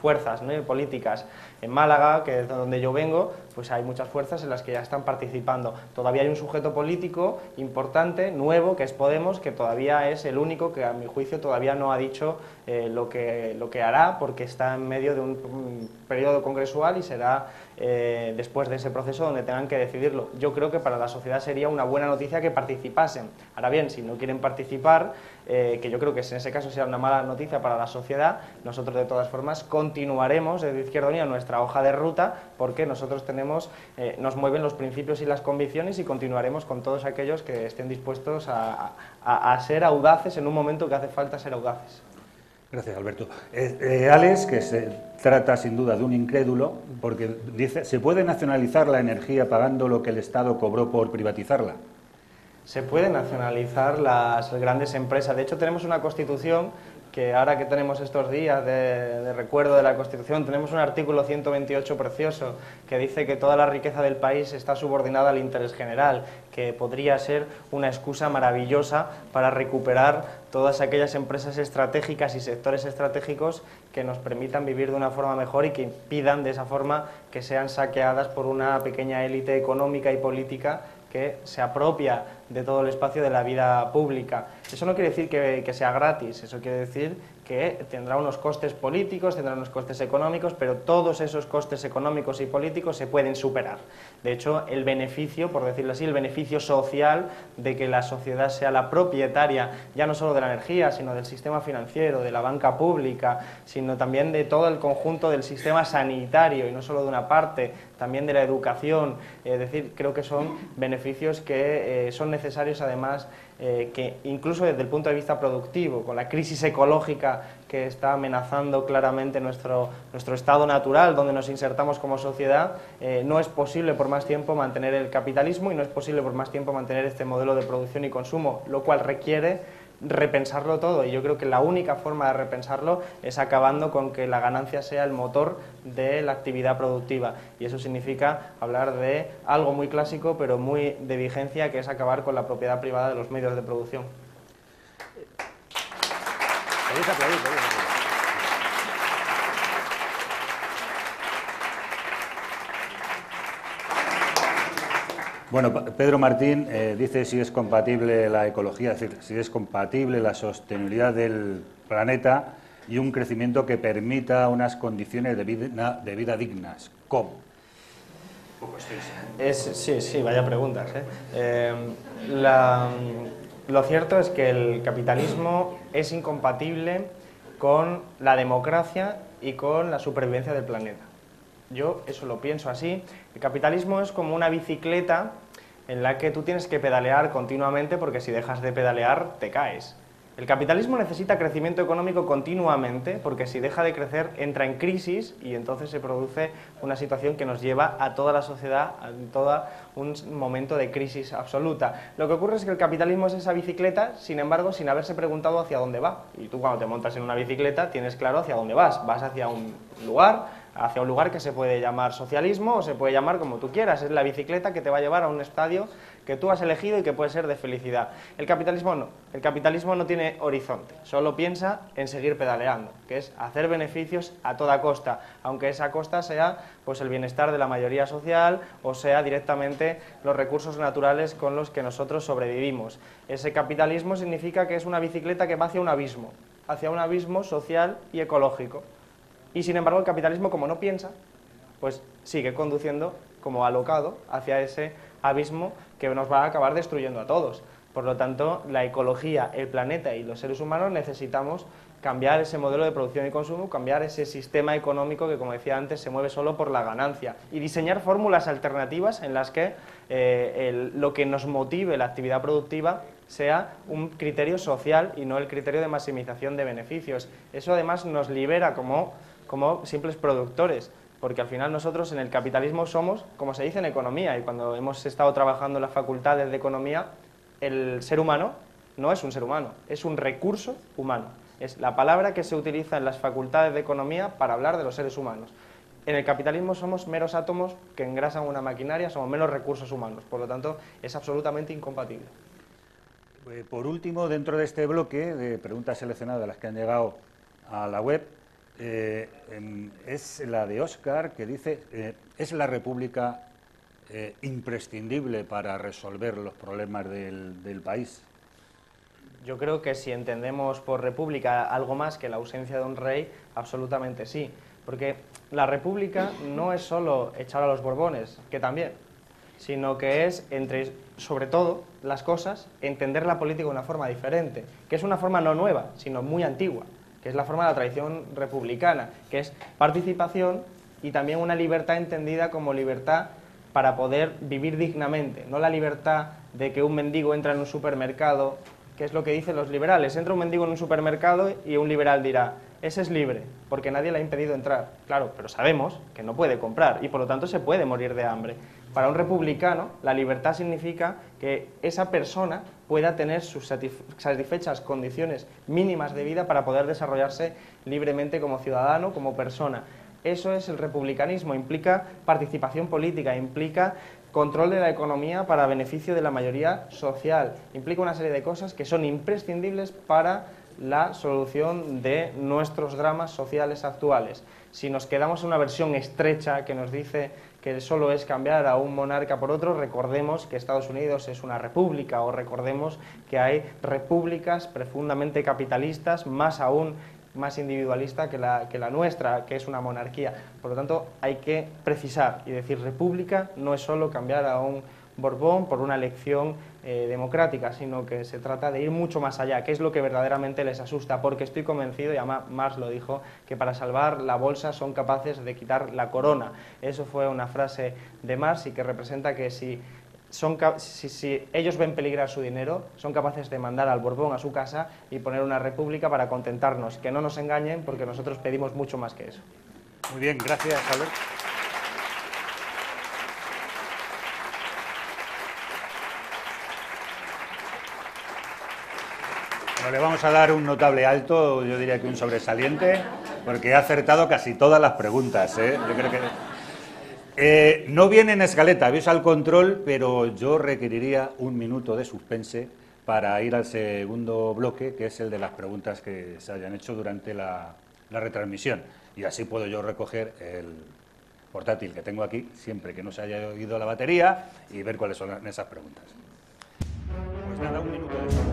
fuerzas políticas. En Málaga, que es donde yo vengo, pues hay muchas fuerzas en las que ya están participando. Todavía hay un sujeto político importante, nuevo, que es Podemos, que todavía es el único que a mi juicio todavía no ha dicho eh, lo, que, lo que hará, porque está en medio de un, periodo congresual y será eh, después de ese proceso donde tengan que decidirlo. Yo creo que para la sociedad sería una buena noticia que participasen Ahora bien, si no quieren participar, eh, que yo creo que en ese caso sea una mala noticia para la sociedad, nosotros de todas formas continuaremos desde Izquierda Unida nuestra hoja de ruta porque nosotros tenemos, eh, nos mueven los principios y las convicciones y continuaremos con todos aquellos que estén dispuestos a, a ser audaces en un momento que hace falta ser audaces. Gracias, Alberto. Eh, eh, Alex, que se trata sin duda de un incrédulo, porque dice, ¿se puede nacionalizar la energía pagando lo que el Estado cobró por privatizarla? Se puede nacionalizar las grandes empresas. De hecho, tenemos una constitución que ahora que tenemos estos días de, recuerdo de la Constitución, tenemos un artículo 128 precioso que dice que toda la riqueza del país está subordinada al interés general, que podría ser una excusa maravillosa para recuperar todas aquellas empresas estratégicas y sectores estratégicos que nos permitan vivir de una forma mejor y que impidan de esa forma que sean saqueadas por una pequeña élite económica y política que se apropia de todo el espacio de la vida pública. Eso no quiere decir que, que, sea gratis, eso quiere decir que tendrá unos costes políticos, tendrá unos costes económicos, pero todos esos costes económicos y políticos se pueden superar. De hecho, el beneficio, por decirlo así, el beneficio social de que la sociedad sea la propietaria ya no solo de la energía, sino del sistema financiero, de la banca pública, sino también de todo el conjunto del sistema sanitario y no solo de una parte, también de la educación. Es decir, creo que son beneficios que eh, son necesarios además eh, que incluso desde el punto de vista productivo, con la crisis ecológica que está amenazando claramente nuestro, nuestro estado natural, donde nos insertamos como sociedad, eh, no es posible por más tiempo mantener el capitalismo y no es posible por más tiempo mantener este modelo de producción y consumo, lo cual requiere repensarlo todo y yo creo que la única forma de repensarlo es acabando con que la ganancia sea el motor de la actividad productiva y eso significa hablar de algo muy clásico pero muy de vigencia que es acabar con la propiedad privada de los medios de producción. Bueno, Pedro Martín eh, dice si es compatible la ecología, es decir, si es compatible la sostenibilidad del planeta y un crecimiento que permita unas condiciones de vida, de vida dignas. ¿Cómo? Sí, sí, vaya preguntas. ¿eh? Eh, lo cierto es que el capitalismo es incompatible con la democracia y con la supervivencia del planeta. Yo eso lo pienso así. El capitalismo es como una bicicleta en la que tú tienes que pedalear continuamente porque si dejas de pedalear te caes. El capitalismo necesita crecimiento económico continuamente porque si deja de crecer entra en crisis y entonces se produce una situación que nos lleva a toda la sociedad en todo un momento de crisis absoluta. Lo que ocurre es que el capitalismo es esa bicicleta, sin embargo, sin haberse preguntado hacia dónde va. Y tú cuando te montas en una bicicleta tienes claro hacia dónde vas. Vas hacia un lugar, hacia un lugar que se puede llamar socialismo o se puede llamar como tú quieras. Es la bicicleta que te va a llevar a un estadio que tú has elegido y que puede ser de felicidad. El capitalismo no. El capitalismo no tiene horizonte. Solo piensa en seguir pedaleando, que es hacer beneficios a toda costa, aunque esa costa sea pues el bienestar de la mayoría social o sea directamente los recursos naturales con los que nosotros sobrevivimos. Ese capitalismo significa que es una bicicleta que va hacia un abismo, hacia un abismo social y ecológico. Y sin embargo el capitalismo, como no piensa, pues sigue conduciendo como alocado hacia ese abismo que nos va a acabar destruyendo a todos. Por lo tanto, la ecología, el planeta y los seres humanos necesitamos cambiar ese modelo de producción y consumo, cambiar ese sistema económico que, como decía antes, se mueve solo por la ganancia y diseñar fórmulas alternativas en las que eh, lo que nos motive la actividad productiva sea un criterio social y no el criterio de maximización de beneficios. Eso además nos libera como como simples productores, porque al final nosotros en el capitalismo somos, como se dice en economía, y cuando hemos estado trabajando en las facultades de economía, el ser humano no es un ser humano, es un recurso humano. Es la palabra que se utiliza en las facultades de economía para hablar de los seres humanos. En el capitalismo somos meros átomos que engrasan una maquinaria, somos menos recursos humanos, por lo tanto es absolutamente incompatible. Eh, por último, dentro de este bloque de preguntas seleccionadas, las que han llegado a la web, eh, es la de Oscar, que dice, eh, ¿es la República eh, imprescindible para resolver los problemas del, del, país? Yo creo que si entendemos por república algo más que la ausencia de un rey, absolutamente sí. Porque la república no es solo echar a los borbones, que también. sino que es, entre, sobre todo, las cosas, entender la política de una forma diferente, que es una forma no nueva, sino muy antigua, que es la forma de la tradición republicana, que es participación y también una libertad entendida como libertad para poder vivir dignamente, no la libertad de que un mendigo entra en un supermercado, que es lo que dicen los liberales. Entra un mendigo en un supermercado y un liberal dirá, ese es libre, porque nadie le ha impedido entrar. Claro, pero sabemos que no puede comprar y por lo tanto se puede morir de hambre. Para un republicano, la libertad significa que esa persona pueda tener sus satisfechas condiciones mínimas de vida para poder desarrollarse libremente como ciudadano, como persona. Eso es el republicanismo, implica participación política, implica control de la economía para beneficio de la mayoría social, implica una serie de cosas que son imprescindibles para la solución de nuestros dramas sociales actuales. Si nos quedamos en una versión estrecha que nos dice que solo es cambiar a un monarca por otro, recordemos que Estados Unidos es una república o recordemos que hay repúblicas profundamente capitalistas, más aún más individualista que la, que la nuestra, que es una monarquía. Por lo tanto, hay que precisar y decir república no es solo cambiar a un Borbón por una elección eh, democrática, sino que se trata de ir mucho más allá, que es lo que verdaderamente les asusta, porque estoy convencido, y además lo dijo, que para salvar la bolsa son capaces de quitar la corona. Eso fue una frase de Marx y que representa que si, ellos ven peligrar su dinero, son capaces de mandar al Borbón a su casa y poner una república para contentarnos. Que no nos engañen porque nosotros pedimos mucho más que eso. Muy bien, gracias, Albert. Bueno, le vamos a dar un notable alto, yo diría que un sobresaliente, porque ha acertado casi todas las preguntas. ¿eh? Eh, no viene en escaleta, habéis al control, pero yo requeriría un minuto de suspense para ir al segundo bloque, que es el de las preguntas que se hayan hecho durante la, retransmisión. Y así puedo yo recoger el portátil que tengo aquí, siempre que no se haya oído la batería, y ver cuáles son esas preguntas. Pues nada, un minuto de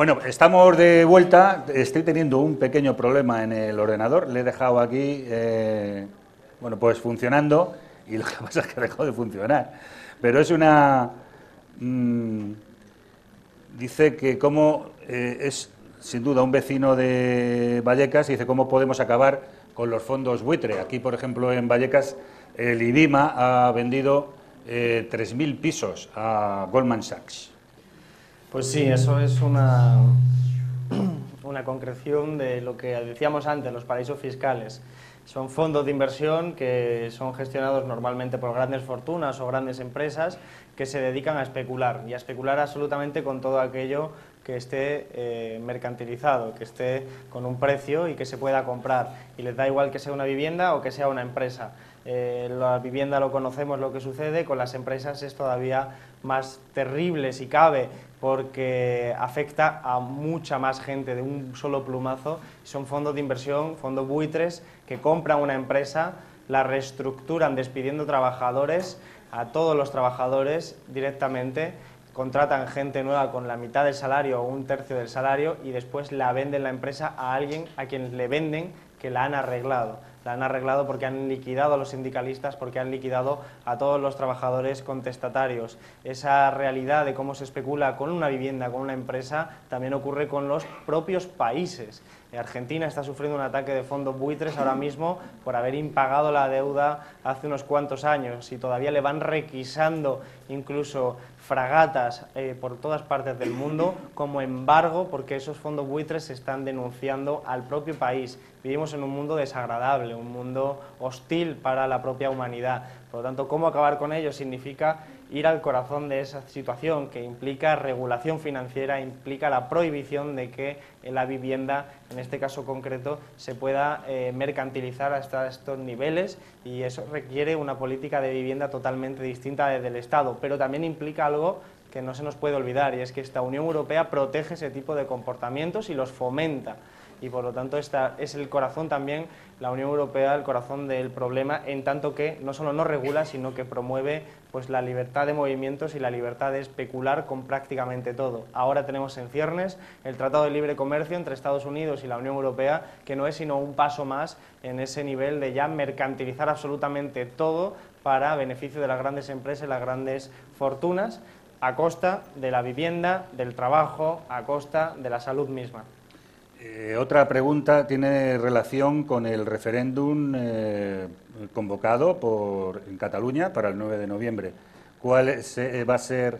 Bueno, estamos de vuelta. Estoy teniendo un pequeño problema en el ordenador. Le he dejado aquí, eh, bueno, pues funcionando y lo que pasa es que ha dejado de funcionar. Pero es una... Mm, dice que como eh, es sin duda un vecino de Vallecas dice cómo podemos acabar con los fondos buitre. Aquí, por ejemplo, en Vallecas, el IBIMA ha vendido 3.000 eh, pisos a Goldman Sachs. Pues sí, eso es una, una concreción de lo que decíamos antes, los paraísos fiscales. Son fondos de inversión que son gestionados normalmente por grandes fortunas o grandes empresas que se dedican a especular y a especular absolutamente con todo aquello que esté eh, mercantilizado, que esté con un precio y que se pueda comprar. Y les da igual que sea una vivienda o que sea una empresa. Eh, la vivienda lo conocemos lo que sucede, con las empresas es todavía más terrible si cabe, porque afecta a mucha más gente de un solo plumazo. Son fondos de inversión, fondos buitres, que compran una empresa, la reestructuran despidiendo trabajadores, a todos los trabajadores directamente, contratan gente nueva con la mitad del salario o un tercio del salario y después la venden la empresa a alguien a quien le venden que la han arreglado. la han arreglado porque han liquidado a los sindicalistas, porque han liquidado a todos los trabajadores contestatarios. Esa realidad de cómo se especula con una vivienda, con una empresa, también ocurre con los propios países. Argentina está sufriendo un ataque de fondos buitres ahora mismo por haber impagado la deuda hace unos cuantos años y todavía le van requisando incluso fragatas eh, por todas partes del mundo como embargo porque esos fondos buitres se están denunciando al propio país. Vivimos en un mundo desagradable, un mundo hostil para la propia humanidad. Por lo tanto, cómo acabar con ello significa ir al corazón de esa situación que implica regulación financiera, implica la prohibición de que la vivienda, en este caso concreto, se pueda eh, mercantilizar hasta estos niveles y eso requiere una política de vivienda totalmente distinta desde el Estado, pero también implica algo que no se nos puede olvidar y es que esta Unión Europea protege ese tipo de comportamientos y los fomenta y por lo tanto esta es el corazón también, la Unión Europea, el corazón del problema, en tanto que no solo no regula, sino que promueve pues, la libertad de movimientos y la libertad de especular con prácticamente todo. Ahora tenemos en ciernes el Tratado de Libre Comercio entre Estados Unidos y la Unión Europea, que no es sino un paso más en ese nivel de ya mercantilizar absolutamente todo para beneficio de las grandes empresas y las grandes fortunas, a costa de la vivienda, del trabajo, a costa de la salud misma. Eh, otra pregunta tiene relación con el referéndum eh, convocado por, en Cataluña para el 9 de noviembre. ¿Cuál eh, va a ser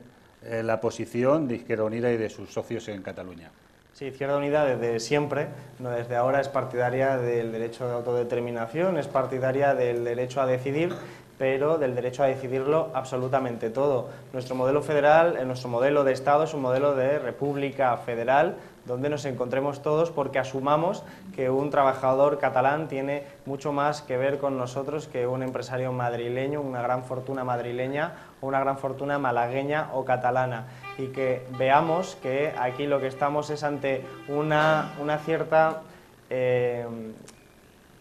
la posición de Izquierda Unida y de sus socios en Cataluña? Sí, Izquierda Unida desde siempre, no desde ahora, es partidaria del derecho de autodeterminación, es partidaria del derecho a decidir pero del derecho a decidirlo absolutamente todo. Nuestro modelo federal, nuestro modelo de Estado es un modelo de república federal donde nos encontremos todos porque asumamos que un trabajador catalán tiene mucho más que ver con nosotros que un empresario madrileño, una gran fortuna madrileña o una gran fortuna malagueña o catalana y que veamos que aquí lo que estamos es ante una, cierta, eh,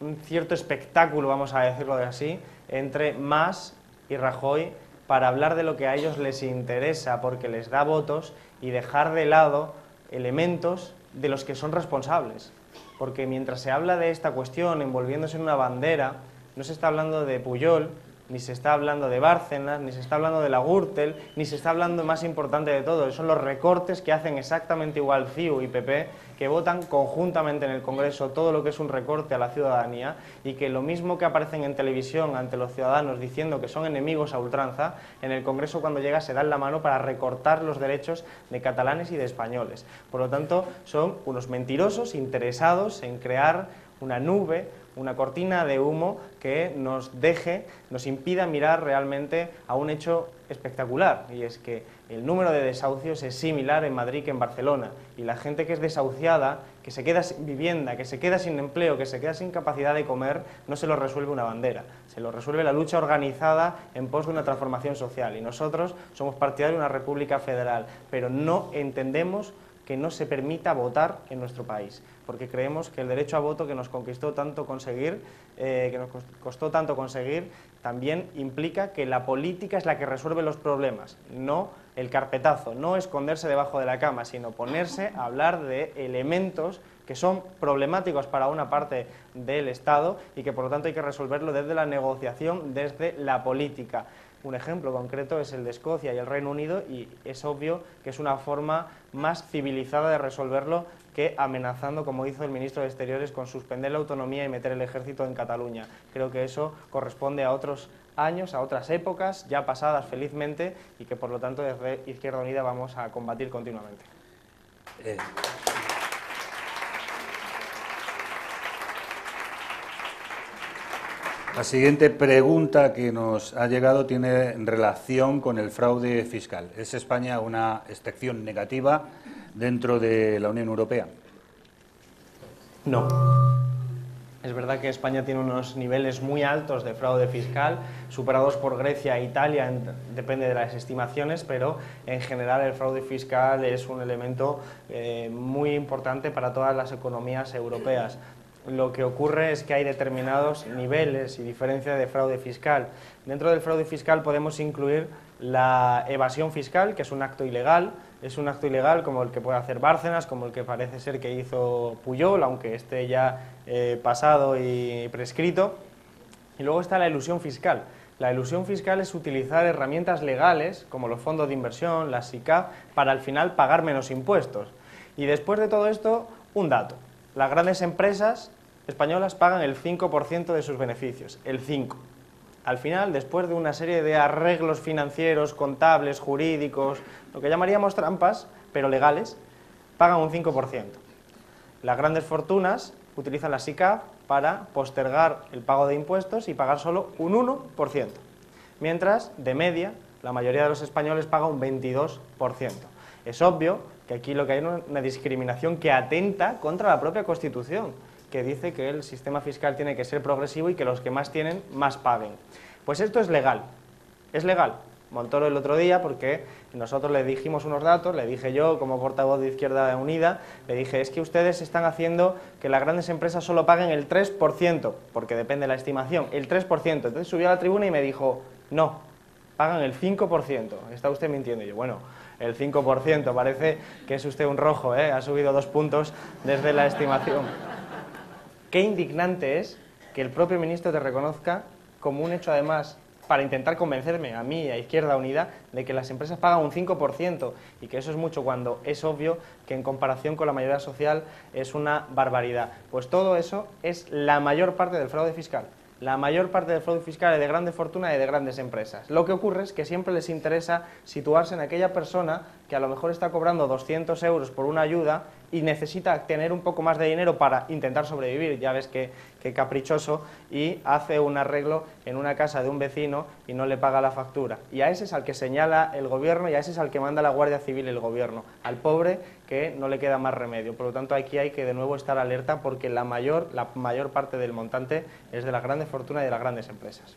un cierto espectáculo, vamos a decirlo así, entre Mas y Rajoy para hablar de lo que a ellos les interesa porque les da votos y dejar de lado elementos de los que son responsables. Porque mientras se habla de esta cuestión envolviéndose en una bandera, no se está hablando de Puyol, ni se está hablando de Bárcenas, ni se está hablando de la Gürtel, ni se está hablando, más importante de todo, son los recortes que hacen exactamente igual CIU y PP, que votan conjuntamente en el Congreso todo lo que es un recorte a la ciudadanía y que lo mismo que aparecen en televisión ante los ciudadanos diciendo que son enemigos a ultranza, en el Congreso cuando llega se dan la mano para recortar los derechos de catalanes y de españoles. Por lo tanto, son unos mentirosos interesados en crear una nube una cortina de humo que nos deje, nos impida mirar realmente a un hecho espectacular, y es que el número de desahucios es similar en Madrid que en Barcelona, y la gente que es desahuciada, que se queda sin vivienda, que se queda sin empleo, que se queda sin capacidad de comer, no se lo resuelve una bandera, se lo resuelve la lucha organizada en pos de una transformación social, y nosotros somos partidarios de una república federal, pero no entendemos que no se permita votar en nuestro país, porque creemos que el derecho a voto que nos conquistó tanto conseguir, eh, que nos costó tanto conseguir, también implica que la política es la que resuelve los problemas, no el carpetazo, no esconderse debajo de la cama, sino ponerse a hablar de elementos que son problemáticos para una parte del Estado y que por lo tanto hay que resolverlo desde la negociación, desde la política. Un ejemplo concreto es el de Escocia y el Reino Unido y es obvio que es una forma más civilizada de resolverlo que amenazando, como hizo el ministro de Exteriores, con suspender la autonomía y meter el ejército en Cataluña. Creo que eso corresponde a otros años, a otras épocas, ya pasadas felizmente, y que por lo tanto desde Izquierda Unida vamos a combatir continuamente. Eh, La siguiente pregunta que nos ha llegado tiene relación con el fraude fiscal. ¿Es España una excepción negativa dentro de la Unión Europea? No. Es verdad que España tiene unos niveles muy altos de fraude fiscal, superados por Grecia e Italia, depende de las estimaciones, pero en general el fraude fiscal es un elemento eh, muy importante para todas las economías europeas lo que ocurre es que hay determinados niveles y diferencias de fraude fiscal. Dentro del fraude fiscal podemos incluir la evasión fiscal, que es un acto ilegal, es un acto ilegal como el que puede hacer Bárcenas, como el que parece ser que hizo Puyol, aunque esté ya eh, pasado y prescrito. Y luego está la ilusión fiscal. La ilusión fiscal es utilizar herramientas legales, como los fondos de inversión, las SICAF, para al final pagar menos impuestos. Y después de todo esto, un dato. Las grandes empresas españolas pagan el 5% de sus beneficios, el 5%. Al final, después de una serie de arreglos financieros, contables, jurídicos, lo que llamaríamos trampas, pero legales, pagan un 5%. Las grandes fortunas utilizan la SICAF para postergar el pago de impuestos y pagar solo un 1%, mientras, de media, la mayoría de los españoles paga un 22%. Es obvio que aquí lo que hay es una discriminación que atenta contra la propia Constitución, que dice que el sistema fiscal tiene que ser progresivo y que los que más tienen, más paguen. Pues esto es legal, es legal. Montoro el otro día, porque nosotros le dijimos unos datos, le dije yo como portavoz de Izquierda Unida, le dije, es que ustedes están haciendo que las grandes empresas solo paguen el 3%, porque depende de la estimación, el 3%. Entonces subió a la tribuna y me dijo, no, pagan el 5%, está usted mintiendo. Y yo, bueno, el 5%, parece que es usted un rojo, ¿eh? ha subido dos puntos desde la estimación. Qué indignante es que el propio ministro te reconozca como un hecho además para intentar convencerme a mí, a Izquierda Unida, de que las empresas pagan un 5% y que eso es mucho cuando es obvio que en comparación con la mayoría social es una barbaridad. Pues todo eso es la mayor parte del fraude fiscal. La mayor parte del fraude fiscal es de grandes fortunas y de grandes empresas. Lo que ocurre es que siempre les interesa situarse en aquella persona que a lo mejor está cobrando 200 euros por una ayuda y necesita tener un poco más de dinero para intentar sobrevivir, ya ves que, caprichoso, y hace un arreglo en una casa de un vecino y no le paga la factura. Y a ese es al que señala el gobierno y a ese es al que manda la Guardia Civil el gobierno, al pobre que no le queda más remedio. Por lo tanto, aquí hay que de nuevo estar alerta porque la mayor, la mayor parte del montante es de las grandes fortunas y de las grandes empresas.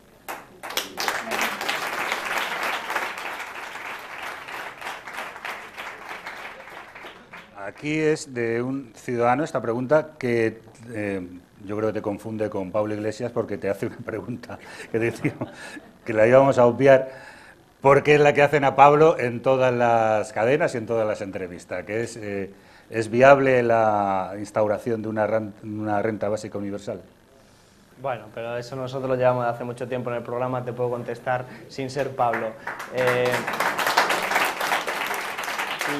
Aquí es de un ciudadano esta pregunta que eh, yo creo que te confunde con Pablo Iglesias porque te hace una pregunta que decimos que la íbamos a obviar porque es la que hacen a Pablo en todas las cadenas y en todas las entrevistas, que es, eh, ¿es viable la instauración de una, una renta básica universal? Bueno, pero eso nosotros lo llevamos hace mucho tiempo en el programa, te puedo contestar sin ser Pablo. Eh,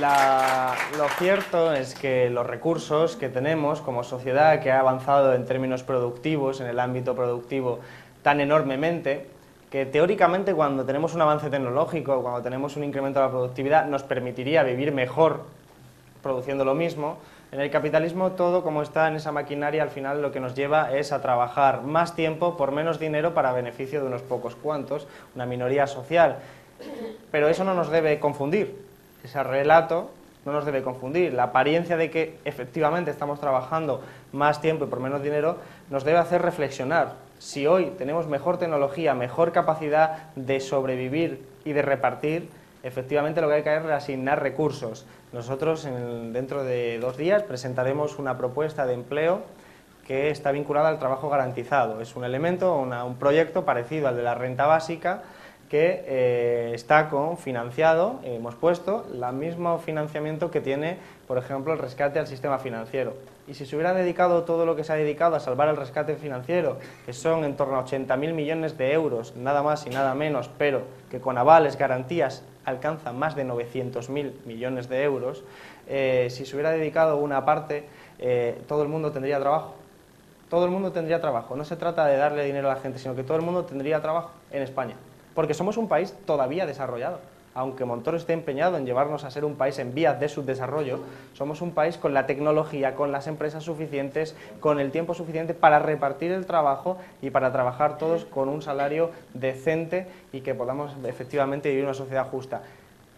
lo cierto es que los recursos que tenemos como sociedad, que ha avanzado en términos productivos, en el ámbito productivo tan enormemente, que teóricamente cuando tenemos un avance tecnológico, cuando tenemos un incremento de la productividad, nos permitiría vivir mejor produciendo lo mismo, en el capitalismo todo como está en esa maquinaria al final lo que nos lleva es a trabajar más tiempo por menos dinero para beneficio de unos pocos cuantos, una minoría social. Pero eso no nos debe confundir, ese relato no nos debe confundir. La apariencia de que efectivamente estamos trabajando más tiempo y por menos dinero nos debe hacer reflexionar. Si hoy tenemos mejor tecnología, mejor capacidad de sobrevivir y de repartir, efectivamente lo que hay que hacer es reasignar recursos. Nosotros dentro de dos días presentaremos una propuesta de empleo que está vinculada al trabajo garantizado. Es un elemento, un proyecto parecido al de la renta básica, que eh, está con financiado, hemos puesto, el mismo financiamiento que tiene, por ejemplo, el rescate al sistema financiero. Y si se hubiera dedicado todo lo que se ha dedicado a salvar el rescate financiero, que son en torno a 80.000 millones de euros, nada más y nada menos, pero que con avales, garantías, alcanza más de 900.000 millones de euros, eh, si se hubiera dedicado una parte, eh, todo el mundo tendría trabajo. Todo el mundo tendría trabajo. No se trata de darle dinero a la gente, sino que todo el mundo tendría trabajo en España porque somos un país todavía desarrollado. Aunque Montoro esté empeñado en llevarnos a ser un país en vías de subdesarrollo, somos un país con la tecnología, con las empresas suficientes, con el tiempo suficiente para repartir el trabajo y para trabajar todos con un salario decente y que podamos efectivamente vivir una sociedad justa.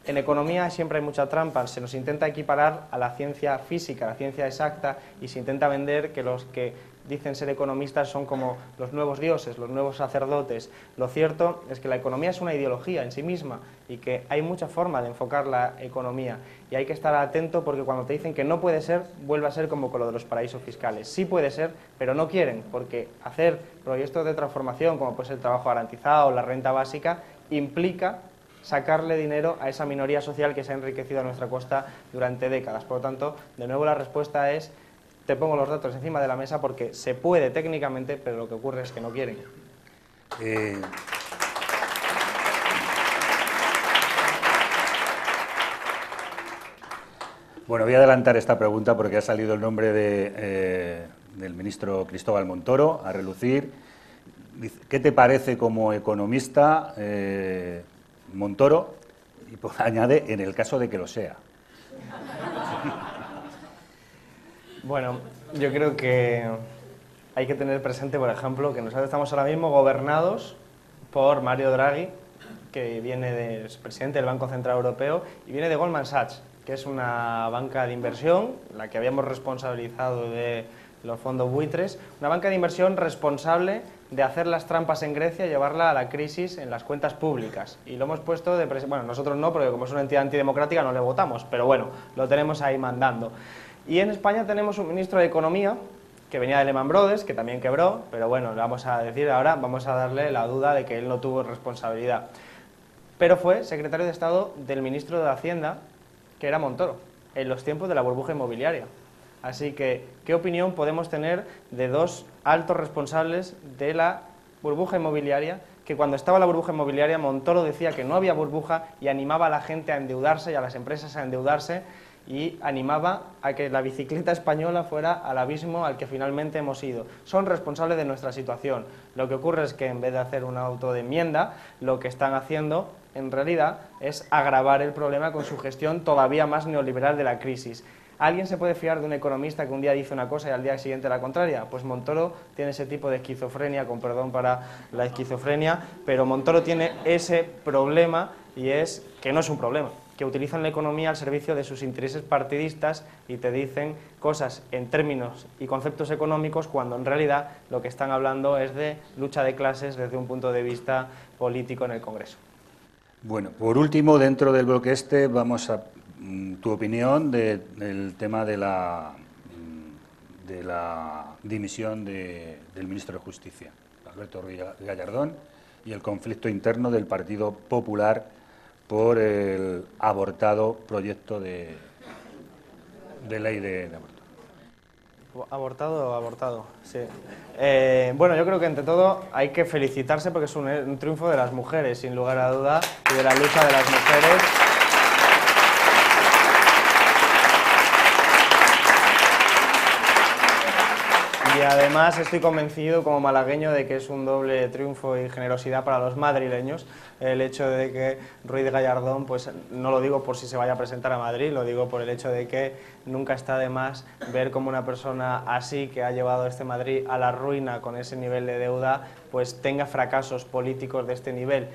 En economía siempre hay mucha trampa, se nos intenta equiparar a la ciencia física, a la ciencia exacta, y se intenta vender que los que dicen ser economistas son como los nuevos dioses, los nuevos sacerdotes. Lo cierto es que la economía es una ideología en sí misma y que hay mucha forma de enfocar la economía y hay que estar atento porque cuando te dicen que no puede ser, vuelve a ser como con lo de los paraísos fiscales. Sí puede ser, pero no quieren, porque hacer proyectos de transformación, como puede ser el trabajo garantizado o la renta básica, implica sacarle dinero a esa minoría social que se ha enriquecido a nuestra costa durante décadas. Por lo tanto, de nuevo la respuesta es te pongo los datos encima de la mesa porque se puede técnicamente, pero lo que ocurre es que no quieren. Eh, bueno, voy a adelantar esta pregunta porque ha salido el nombre de, eh, del ministro Cristóbal Montoro a relucir. ¿Qué te parece como economista eh, Montoro? Y pues, añade, en el caso de que lo sea. Bueno, yo creo que hay que tener presente, por ejemplo, que nosotros estamos ahora mismo gobernados por Mario Draghi, que viene de es presidente del Banco Central Europeo, y viene de Goldman Sachs, que es una banca de inversión, la que habíamos responsabilizado de los fondos buitres, una banca de inversión responsable de hacer las trampas en Grecia y llevarla a la crisis en las cuentas públicas. Y lo hemos puesto de... Bueno, nosotros no, porque como es una entidad antidemocrática no le votamos, pero bueno, lo tenemos ahí mandando. Y en España tenemos un ministro de Economía que venía de Lehman Brothers, que también quebró, pero bueno, vamos a decir ahora, vamos a darle la duda de que él no tuvo responsabilidad. Pero fue secretario de Estado del ministro de Hacienda, que era Montoro, en los tiempos de la burbuja inmobiliaria. Así que, ¿qué opinión podemos tener de dos altos responsables de la burbuja inmobiliaria? Que cuando estaba la burbuja inmobiliaria, Montoro decía que no había burbuja y animaba a la gente a endeudarse y a las empresas a endeudarse y animaba a que la bicicleta española fuera al abismo al que finalmente hemos ido. Son responsables de nuestra situación. Lo que ocurre es que en vez de hacer una auto de enmienda, lo que están haciendo en realidad es agravar el problema con su gestión todavía más neoliberal de la crisis. ¿Alguien se puede fiar de un economista que un día dice una cosa y al día siguiente la contraria? Pues Montoro tiene ese tipo de esquizofrenia, con perdón para la esquizofrenia, pero Montoro tiene ese problema y es que no es un problema que utilizan la economía al servicio de sus intereses partidistas y te dicen cosas en términos y conceptos económicos cuando en realidad lo que están hablando es de lucha de clases desde un punto de vista político en el Congreso. Bueno, por último, dentro del bloque este, vamos a mm, tu opinión del tema de la, mm, de la dimisión del ministro de Justicia, Alberto Gallardón, y el conflicto interno del Partido Popular por el abortado proyecto de, de ley de, aborto. Abortado o abortado, sí. Eh, bueno, yo creo que entre todo hay que felicitarse porque es un, un triunfo de las mujeres, sin lugar a duda, y de la lucha de las mujeres. Además estoy convencido como malagueño de que es un doble triunfo y generosidad para los madrileños el hecho de que Ruiz Gallardón, pues no lo digo por si se vaya a presentar a Madrid, lo digo por el hecho de que nunca está de más ver como una persona así que ha llevado este Madrid a la ruina con ese nivel de deuda, pues tenga fracasos políticos de este nivel.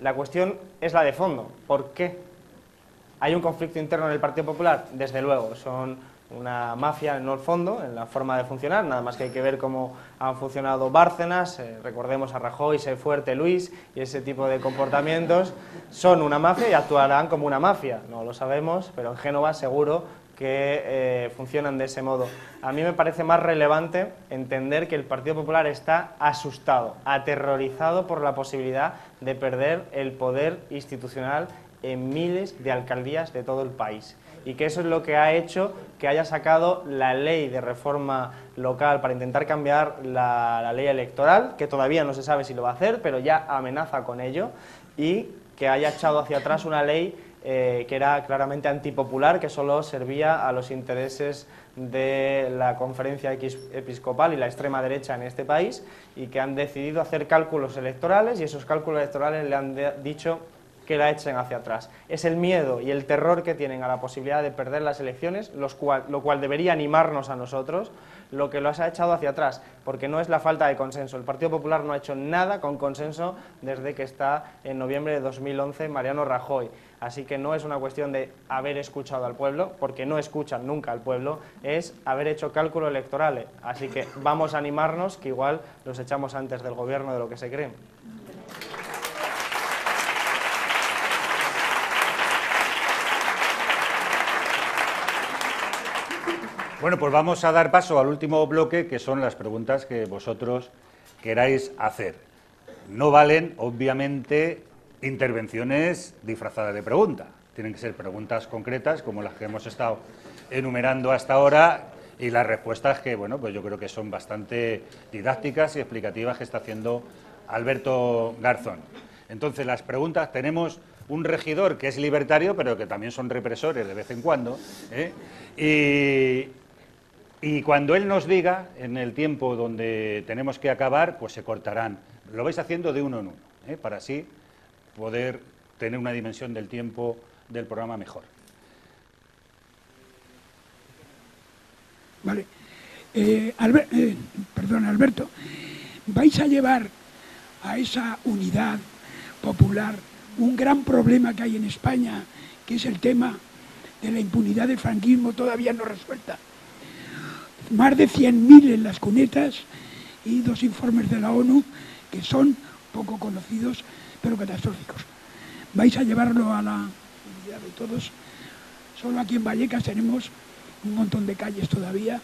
La cuestión es la de fondo. ¿Por qué? ¿Hay un conflicto interno en el Partido Popular? Desde luego, son una mafia en el fondo, en la forma de funcionar, nada más que hay que ver cómo han funcionado Bárcenas, eh, recordemos a Rajoy, Sé Fuerte, Luis, y ese tipo de comportamientos, son una mafia y actuarán como una mafia, no lo sabemos, pero en Génova seguro que eh, funcionan de ese modo. A mí me parece más relevante entender que el Partido Popular está asustado, aterrorizado por la posibilidad de perder el poder institucional en miles de alcaldías de todo el país y que eso es lo que ha hecho que haya sacado la ley de reforma local para intentar cambiar la, ley electoral, que todavía no se sabe si lo va a hacer, pero ya amenaza con ello, y que haya echado hacia atrás una ley eh, que era claramente antipopular, que solo servía a los intereses de la conferencia episcopal y la extrema derecha en este país, y que han decidido hacer cálculos electorales, y esos cálculos electorales le han dicho que la echen hacia atrás. Es el miedo y el terror que tienen a la posibilidad de perder las elecciones, lo cual debería animarnos a nosotros, lo que los ha echado hacia atrás, porque no es la falta de consenso. El Partido Popular no ha hecho nada con consenso desde que está en noviembre de 2011 Mariano Rajoy. Así que no es una cuestión de haber escuchado al pueblo, porque no escuchan nunca al pueblo, es haber hecho cálculo electoral. Así que vamos a animarnos, que igual los echamos antes del gobierno de lo que se creen. Bueno, pues vamos a dar paso al último bloque, que son las preguntas que vosotros queráis hacer. No valen, obviamente, intervenciones disfrazadas de pregunta. Tienen que ser preguntas concretas, como las que hemos estado enumerando hasta ahora, y las respuestas que, bueno, pues yo creo que son bastante didácticas y explicativas que está haciendo Alberto Garzón. Entonces, las preguntas, tenemos un regidor que es libertario, pero que también son represores de vez en cuando, ¿eh? y, y cuando él nos diga, en el tiempo donde tenemos que acabar, pues se cortarán. Lo vais haciendo de uno en uno, ¿eh? para así poder tener una dimensión del tiempo del programa mejor. Vale. Eh, eh, perdón, Alberto, vais a llevar a esa unidad popular un gran problema que hay en España, que es el tema de la impunidad del franquismo todavía no resuelta más de 100.000 en las cunetas y dos informes de la ONU que son poco conocidos pero catastróficos. Vais a llevarlo a la unidad de todos. Solo aquí en Vallecas tenemos un montón de calles todavía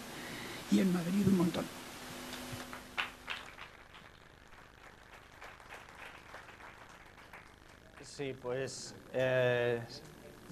y en Madrid un montón. Sí, pues... Eh,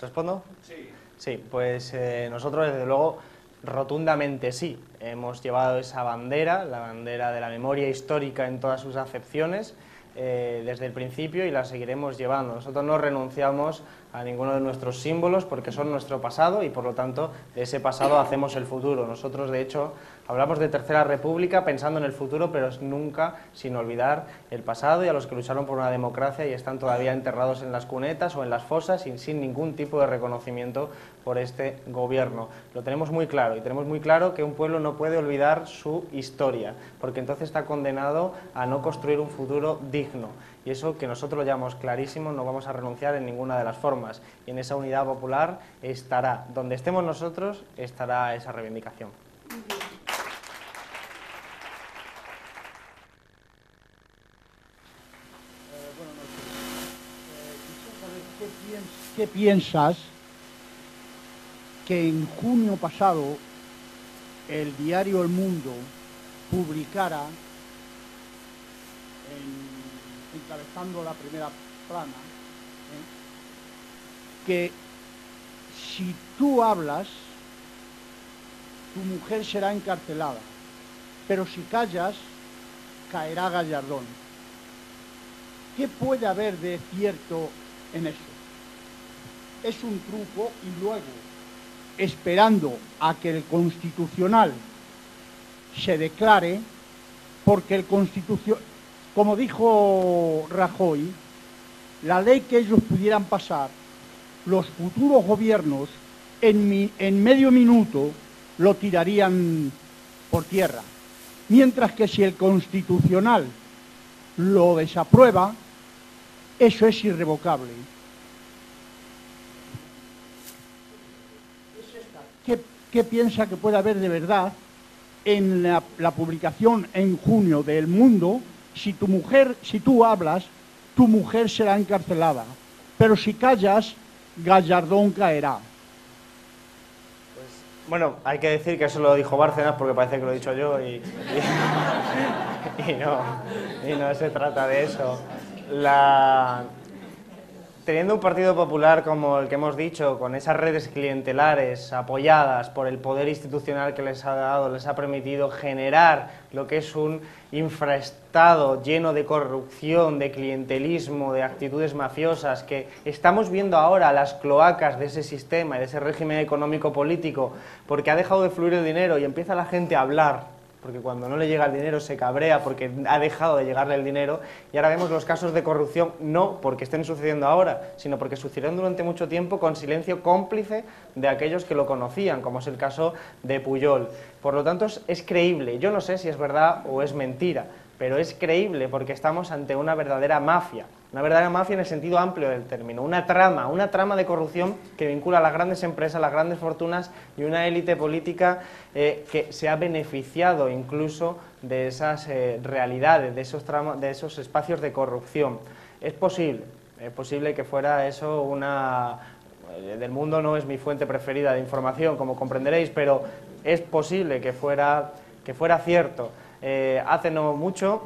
¿Respondo? Sí. Sí, pues eh, nosotros desde luego Rotundamente sí. Hemos llevado esa bandera, la bandera de la memoria histórica en todas sus acepciones, eh, desde el principio y la seguiremos llevando. Nosotros no renunciamos a ninguno de nuestros símbolos porque son nuestro pasado y por lo tanto de ese pasado hacemos el futuro. Nosotros de hecho hablamos de Tercera República pensando en el futuro pero nunca sin olvidar el pasado y a los que lucharon por una democracia y están todavía enterrados en las cunetas o en las fosas sin, ningún tipo de reconocimiento por este gobierno. Lo tenemos muy claro y tenemos muy claro que un pueblo no puede olvidar su historia porque entonces está condenado a no construir un futuro digno y eso que nosotros lo llamamos clarísimo, no vamos a renunciar en ninguna de las formas. Y en esa unidad popular estará, donde estemos nosotros, estará esa reivindicación. ¿Qué piensas que en junio pasado el diario El Mundo publicara en encabezando la primera plana, ¿eh? que si tú hablas, tu mujer será encarcelada, pero si callas, caerá Gallardón. ¿Qué puede haber de cierto en eso? Es un truco y luego, esperando a que el constitucional se declare, porque el constitucional como dijo Rajoy, la ley que ellos pudieran pasar, los futuros gobiernos en, en medio minuto lo tirarían por tierra. Mientras que si el constitucional lo desaprueba, eso es irrevocable. ¿Qué, piensa que puede haber de verdad en la publicación en junio del Mundo si tu mujer, si tú hablas, tu mujer será encarcelada, pero si callas, Gallardón caerá. Pues, bueno, hay que decir que eso lo dijo Bárcenas porque parece que lo he dicho yo y, no, y no se trata de eso. La, teniendo un Partido Popular como el que hemos dicho, con esas redes clientelares apoyadas por el poder institucional que les ha dado, les ha permitido generar lo que es un infraestado lleno de corrupción, de clientelismo, de actitudes mafiosas, que estamos viendo ahora las cloacas de ese sistema y de ese régimen económico-político, porque ha dejado de fluir el dinero y empieza la gente a hablar porque cuando no le llega el dinero se cabrea porque ha dejado de llegarle el dinero y ahora vemos los casos de corrupción no porque estén sucediendo ahora, sino porque sucedieron durante mucho tiempo con silencio cómplice de aquellos que lo conocían, como es el caso de Puyol. Por lo tanto, es creíble. Yo no sé si es verdad o es mentira, pero es creíble porque estamos ante una verdadera mafia, una verdadera mafia en el sentido amplio del término, una trama, una trama de corrupción que vincula a las grandes empresas, las grandes fortunas y una élite política eh, que se ha beneficiado incluso de esas eh, realidades, de esos, de esos espacios de corrupción. Es posible, es posible que fuera eso una... Eh, del mundo no es mi fuente preferida de información, como comprenderéis, pero es posible que fuera, que fuera cierto. Eh, hace no mucho,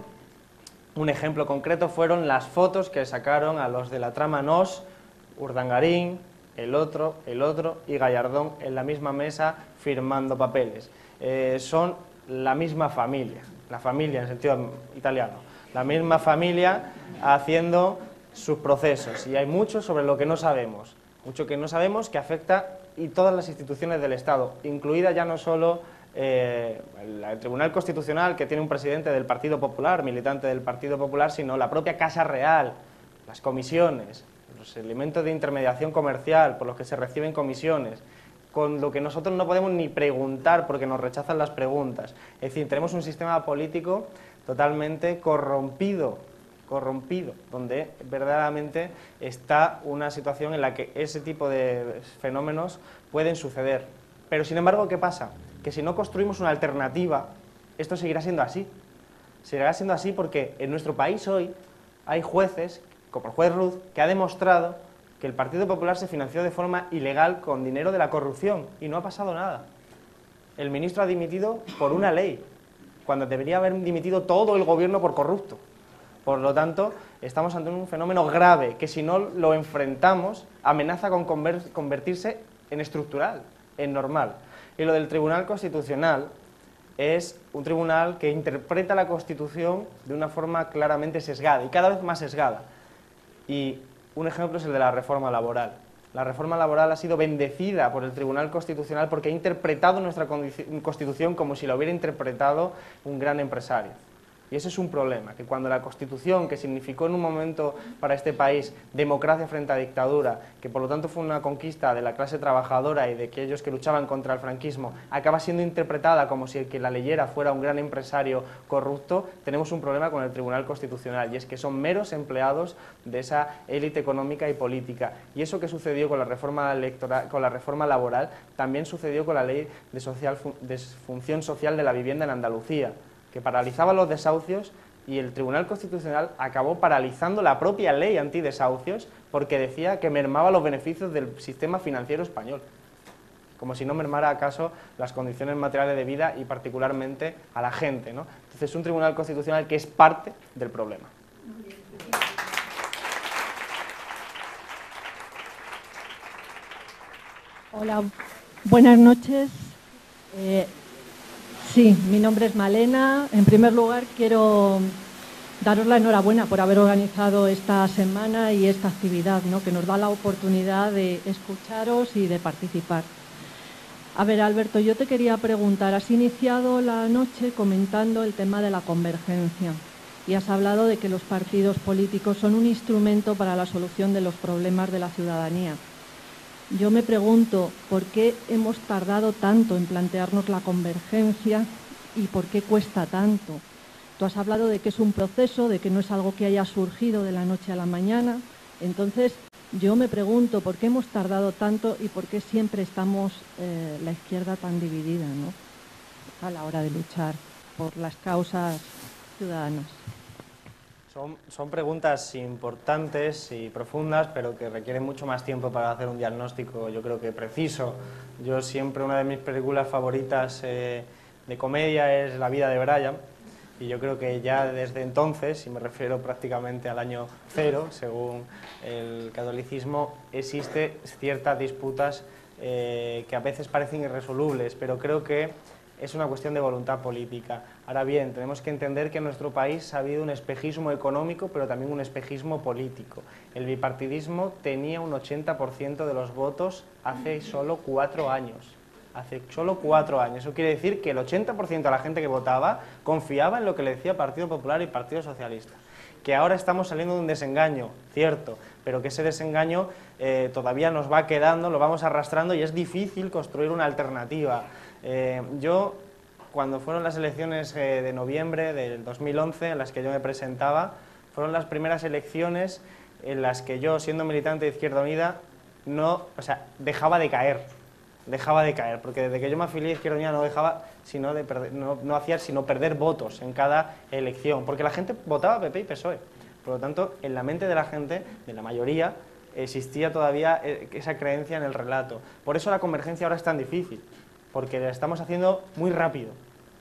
un ejemplo concreto fueron las fotos que sacaron a los de la trama NOS, Urdangarín, el otro, el otro y Gallardón en la misma mesa firmando papeles. Eh, son la misma familia, la familia en sentido italiano, la misma familia haciendo sus procesos y hay mucho sobre lo que no sabemos, mucho que no sabemos que afecta y todas las instituciones del Estado, incluida ya no solo eh, el, Tribunal Constitucional, que tiene un presidente del Partido Popular, militante del Partido Popular, sino la propia Casa Real, las comisiones, los elementos de intermediación comercial por los que se reciben comisiones, con lo que nosotros no podemos ni preguntar porque nos rechazan las preguntas. Es decir, tenemos un sistema político totalmente corrompido, corrompido, donde verdaderamente está una situación en la que ese tipo de fenómenos pueden suceder. Pero sin embargo, ¿qué pasa? Que si no construimos una alternativa, esto seguirá siendo así. Seguirá siendo así porque en nuestro país hoy hay jueces, como el juez Ruth, que ha demostrado que el Partido Popular se financió de forma ilegal con dinero de la corrupción y no ha pasado nada. El ministro ha dimitido por una ley, cuando debería haber dimitido todo el gobierno por corrupto. Por lo tanto, estamos ante un fenómeno grave que si no lo enfrentamos amenaza con convertirse en estructural, en normal. Y lo del Tribunal Constitucional es un tribunal que interpreta la Constitución de una forma claramente sesgada y cada vez más sesgada. Y un ejemplo es el de la reforma laboral. La reforma laboral ha sido bendecida por el Tribunal Constitucional porque ha interpretado nuestra Constitución como si la hubiera interpretado un gran empresario. Y ese es un problema, que cuando la Constitución, que significó en un momento para este país democracia frente a dictadura, que por lo tanto fue una conquista de la clase trabajadora y de aquellos que luchaban contra el franquismo, acaba siendo interpretada como si el que la leyera fuera un gran empresario corrupto, tenemos un problema con el Tribunal Constitucional, y es que son meros empleados de esa élite económica y política. Y eso que sucedió con la reforma, electoral, con la reforma laboral, también sucedió con la ley de, social, de función social de la vivienda en Andalucía que paralizaba los desahucios y el Tribunal Constitucional acabó paralizando la propia ley antidesahucios porque decía que mermaba los beneficios del sistema financiero español, como si no mermara acaso las condiciones materiales de vida y particularmente a la gente. ¿no? Entonces es un Tribunal Constitucional que es parte del problema. Hola, buenas noches. Eh, Sí, mi nombre es Malena. En primer lugar, quiero daros la enhorabuena por haber organizado esta semana y esta actividad, ¿no? que nos da la oportunidad de escucharos y de participar. A ver, Alberto, yo te quería preguntar, has iniciado la noche comentando el tema de la convergencia y has hablado de que los partidos políticos son un instrumento para la solución de los problemas de la ciudadanía. Yo me pregunto por qué hemos tardado tanto en plantearnos la convergencia y por qué cuesta tanto. Tú has hablado de que es un proceso, de que no es algo que haya surgido de la noche a la mañana. Entonces, yo me pregunto por qué hemos tardado tanto y por qué siempre estamos eh, la izquierda tan dividida ¿no? a la hora de luchar por las causas ciudadanas. Son, preguntas importantes y profundas, pero que requieren mucho más tiempo para hacer un diagnóstico, yo creo que preciso. Yo siempre, una de mis películas favoritas eh, de comedia es La vida de Brian, y yo creo que ya desde entonces, y me refiero prácticamente al año cero, según el catolicismo, existe ciertas disputas eh, que a veces parecen irresolubles, pero creo que es una cuestión de voluntad política. Ahora bien, tenemos que entender que en nuestro país ha habido un espejismo económico, pero también un espejismo político. El bipartidismo tenía un 80% de los votos hace solo cuatro años. hace solo cuatro años. Eso quiere decir que el 80% de la gente que votaba confiaba en lo que le decía Partido Popular y Partido Socialista. Que ahora estamos saliendo de un desengaño, cierto, pero que ese desengaño eh, todavía nos va quedando, lo vamos arrastrando y es difícil construir una alternativa. Eh, yo, cuando fueron las elecciones eh, de noviembre del 2011, en las que yo me presentaba, fueron las primeras elecciones en las que yo, siendo militante de Izquierda Unida, no, o sea, dejaba de caer, dejaba de caer, porque desde que yo me afilié a Izquierda Unida no dejaba sino de perder, no, no hacía sino perder votos en cada elección, porque la gente votaba PP y PSOE. Por lo tanto, en la mente de la gente, de la mayoría, existía todavía eh, esa creencia en el relato. Por eso la convergencia ahora es tan difícil, porque la estamos haciendo muy rápido.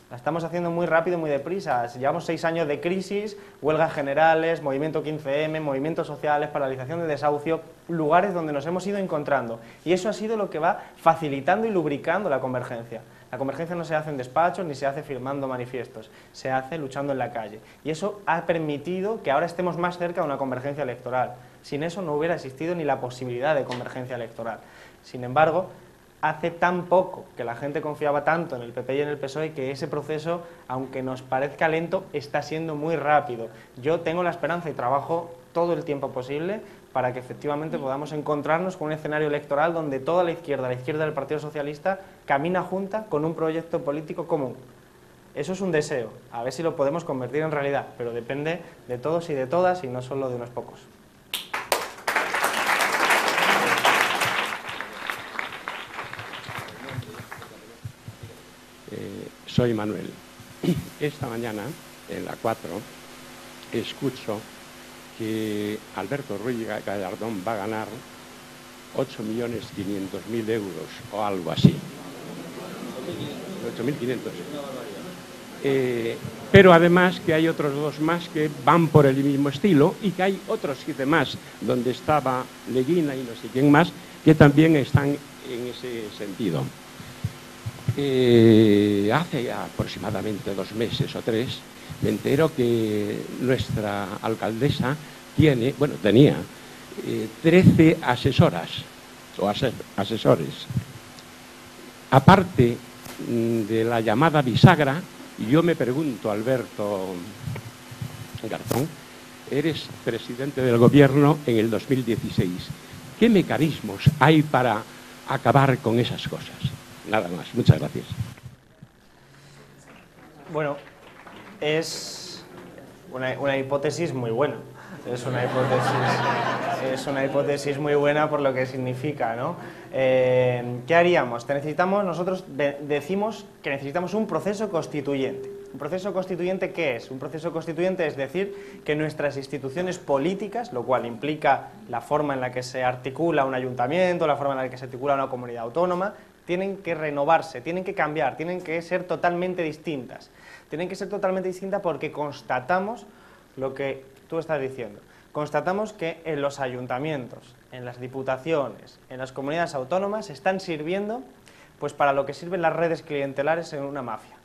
La estamos haciendo muy rápido, muy deprisa. Llevamos seis años de crisis, huelgas generales, movimiento 15M, movimientos sociales, paralización de desahucio, lugares donde nos hemos ido encontrando. Y eso ha sido lo que va facilitando y lubricando la convergencia. La convergencia no se hace en despachos ni se hace firmando manifiestos, se hace luchando en la calle. Y eso ha permitido que ahora estemos más cerca de una convergencia electoral. Sin eso no hubiera existido ni la posibilidad de convergencia electoral. Sin embargo, hace tan poco que la gente confiaba tanto en el PP y en el PSOE que ese proceso, aunque nos parezca lento, está siendo muy rápido. Yo tengo la esperanza y trabajo todo el tiempo posible para que efectivamente podamos encontrarnos con un escenario electoral donde toda la izquierda, la izquierda del Partido Socialista, camina junta con un proyecto político común. Eso es un deseo, a ver si lo podemos convertir en realidad, pero depende de todos y de todas y no solo de unos pocos. Soy Manuel. Esta mañana, en la 4, escucho que Alberto Ruiz Gallardón va a ganar 8.500.000 euros o algo así. 8.500. Eh, pero además que hay otros dos más que van por el mismo estilo y que hay otros siete más, donde estaba Leguina y no sé quién más, que también están en ese sentido. Hace aproximadamente dos meses o tres me entero que nuestra alcaldesa tiene, bueno, tenía 13 eh, asesoras o asesores. Aparte mm, de la llamada bisagra, yo me pregunto, Alberto Garzón, eres presidente del gobierno en el 2016. ¿Qué mecanismos hay para acabar con esas cosas? Nada más. Muchas gracias. Bueno, es una, hipótesis muy buena. Es una hipótesis, es una hipótesis muy buena por lo que significa, ¿no? Eh, ¿Qué haríamos? necesitamos, nosotros decimos que necesitamos un proceso constituyente. ¿Un proceso constituyente qué es? Un proceso constituyente es decir que nuestras instituciones políticas, lo cual implica la forma en la que se articula un ayuntamiento, la forma en la que se articula una comunidad autónoma, tienen que renovarse, tienen que cambiar, tienen que ser totalmente distintas. Tienen que ser totalmente distintas porque constatamos lo que tú estás diciendo. Constatamos que en los ayuntamientos, en las diputaciones, en las comunidades autónomas están sirviendo pues para lo que sirven las redes clientelares en una mafia.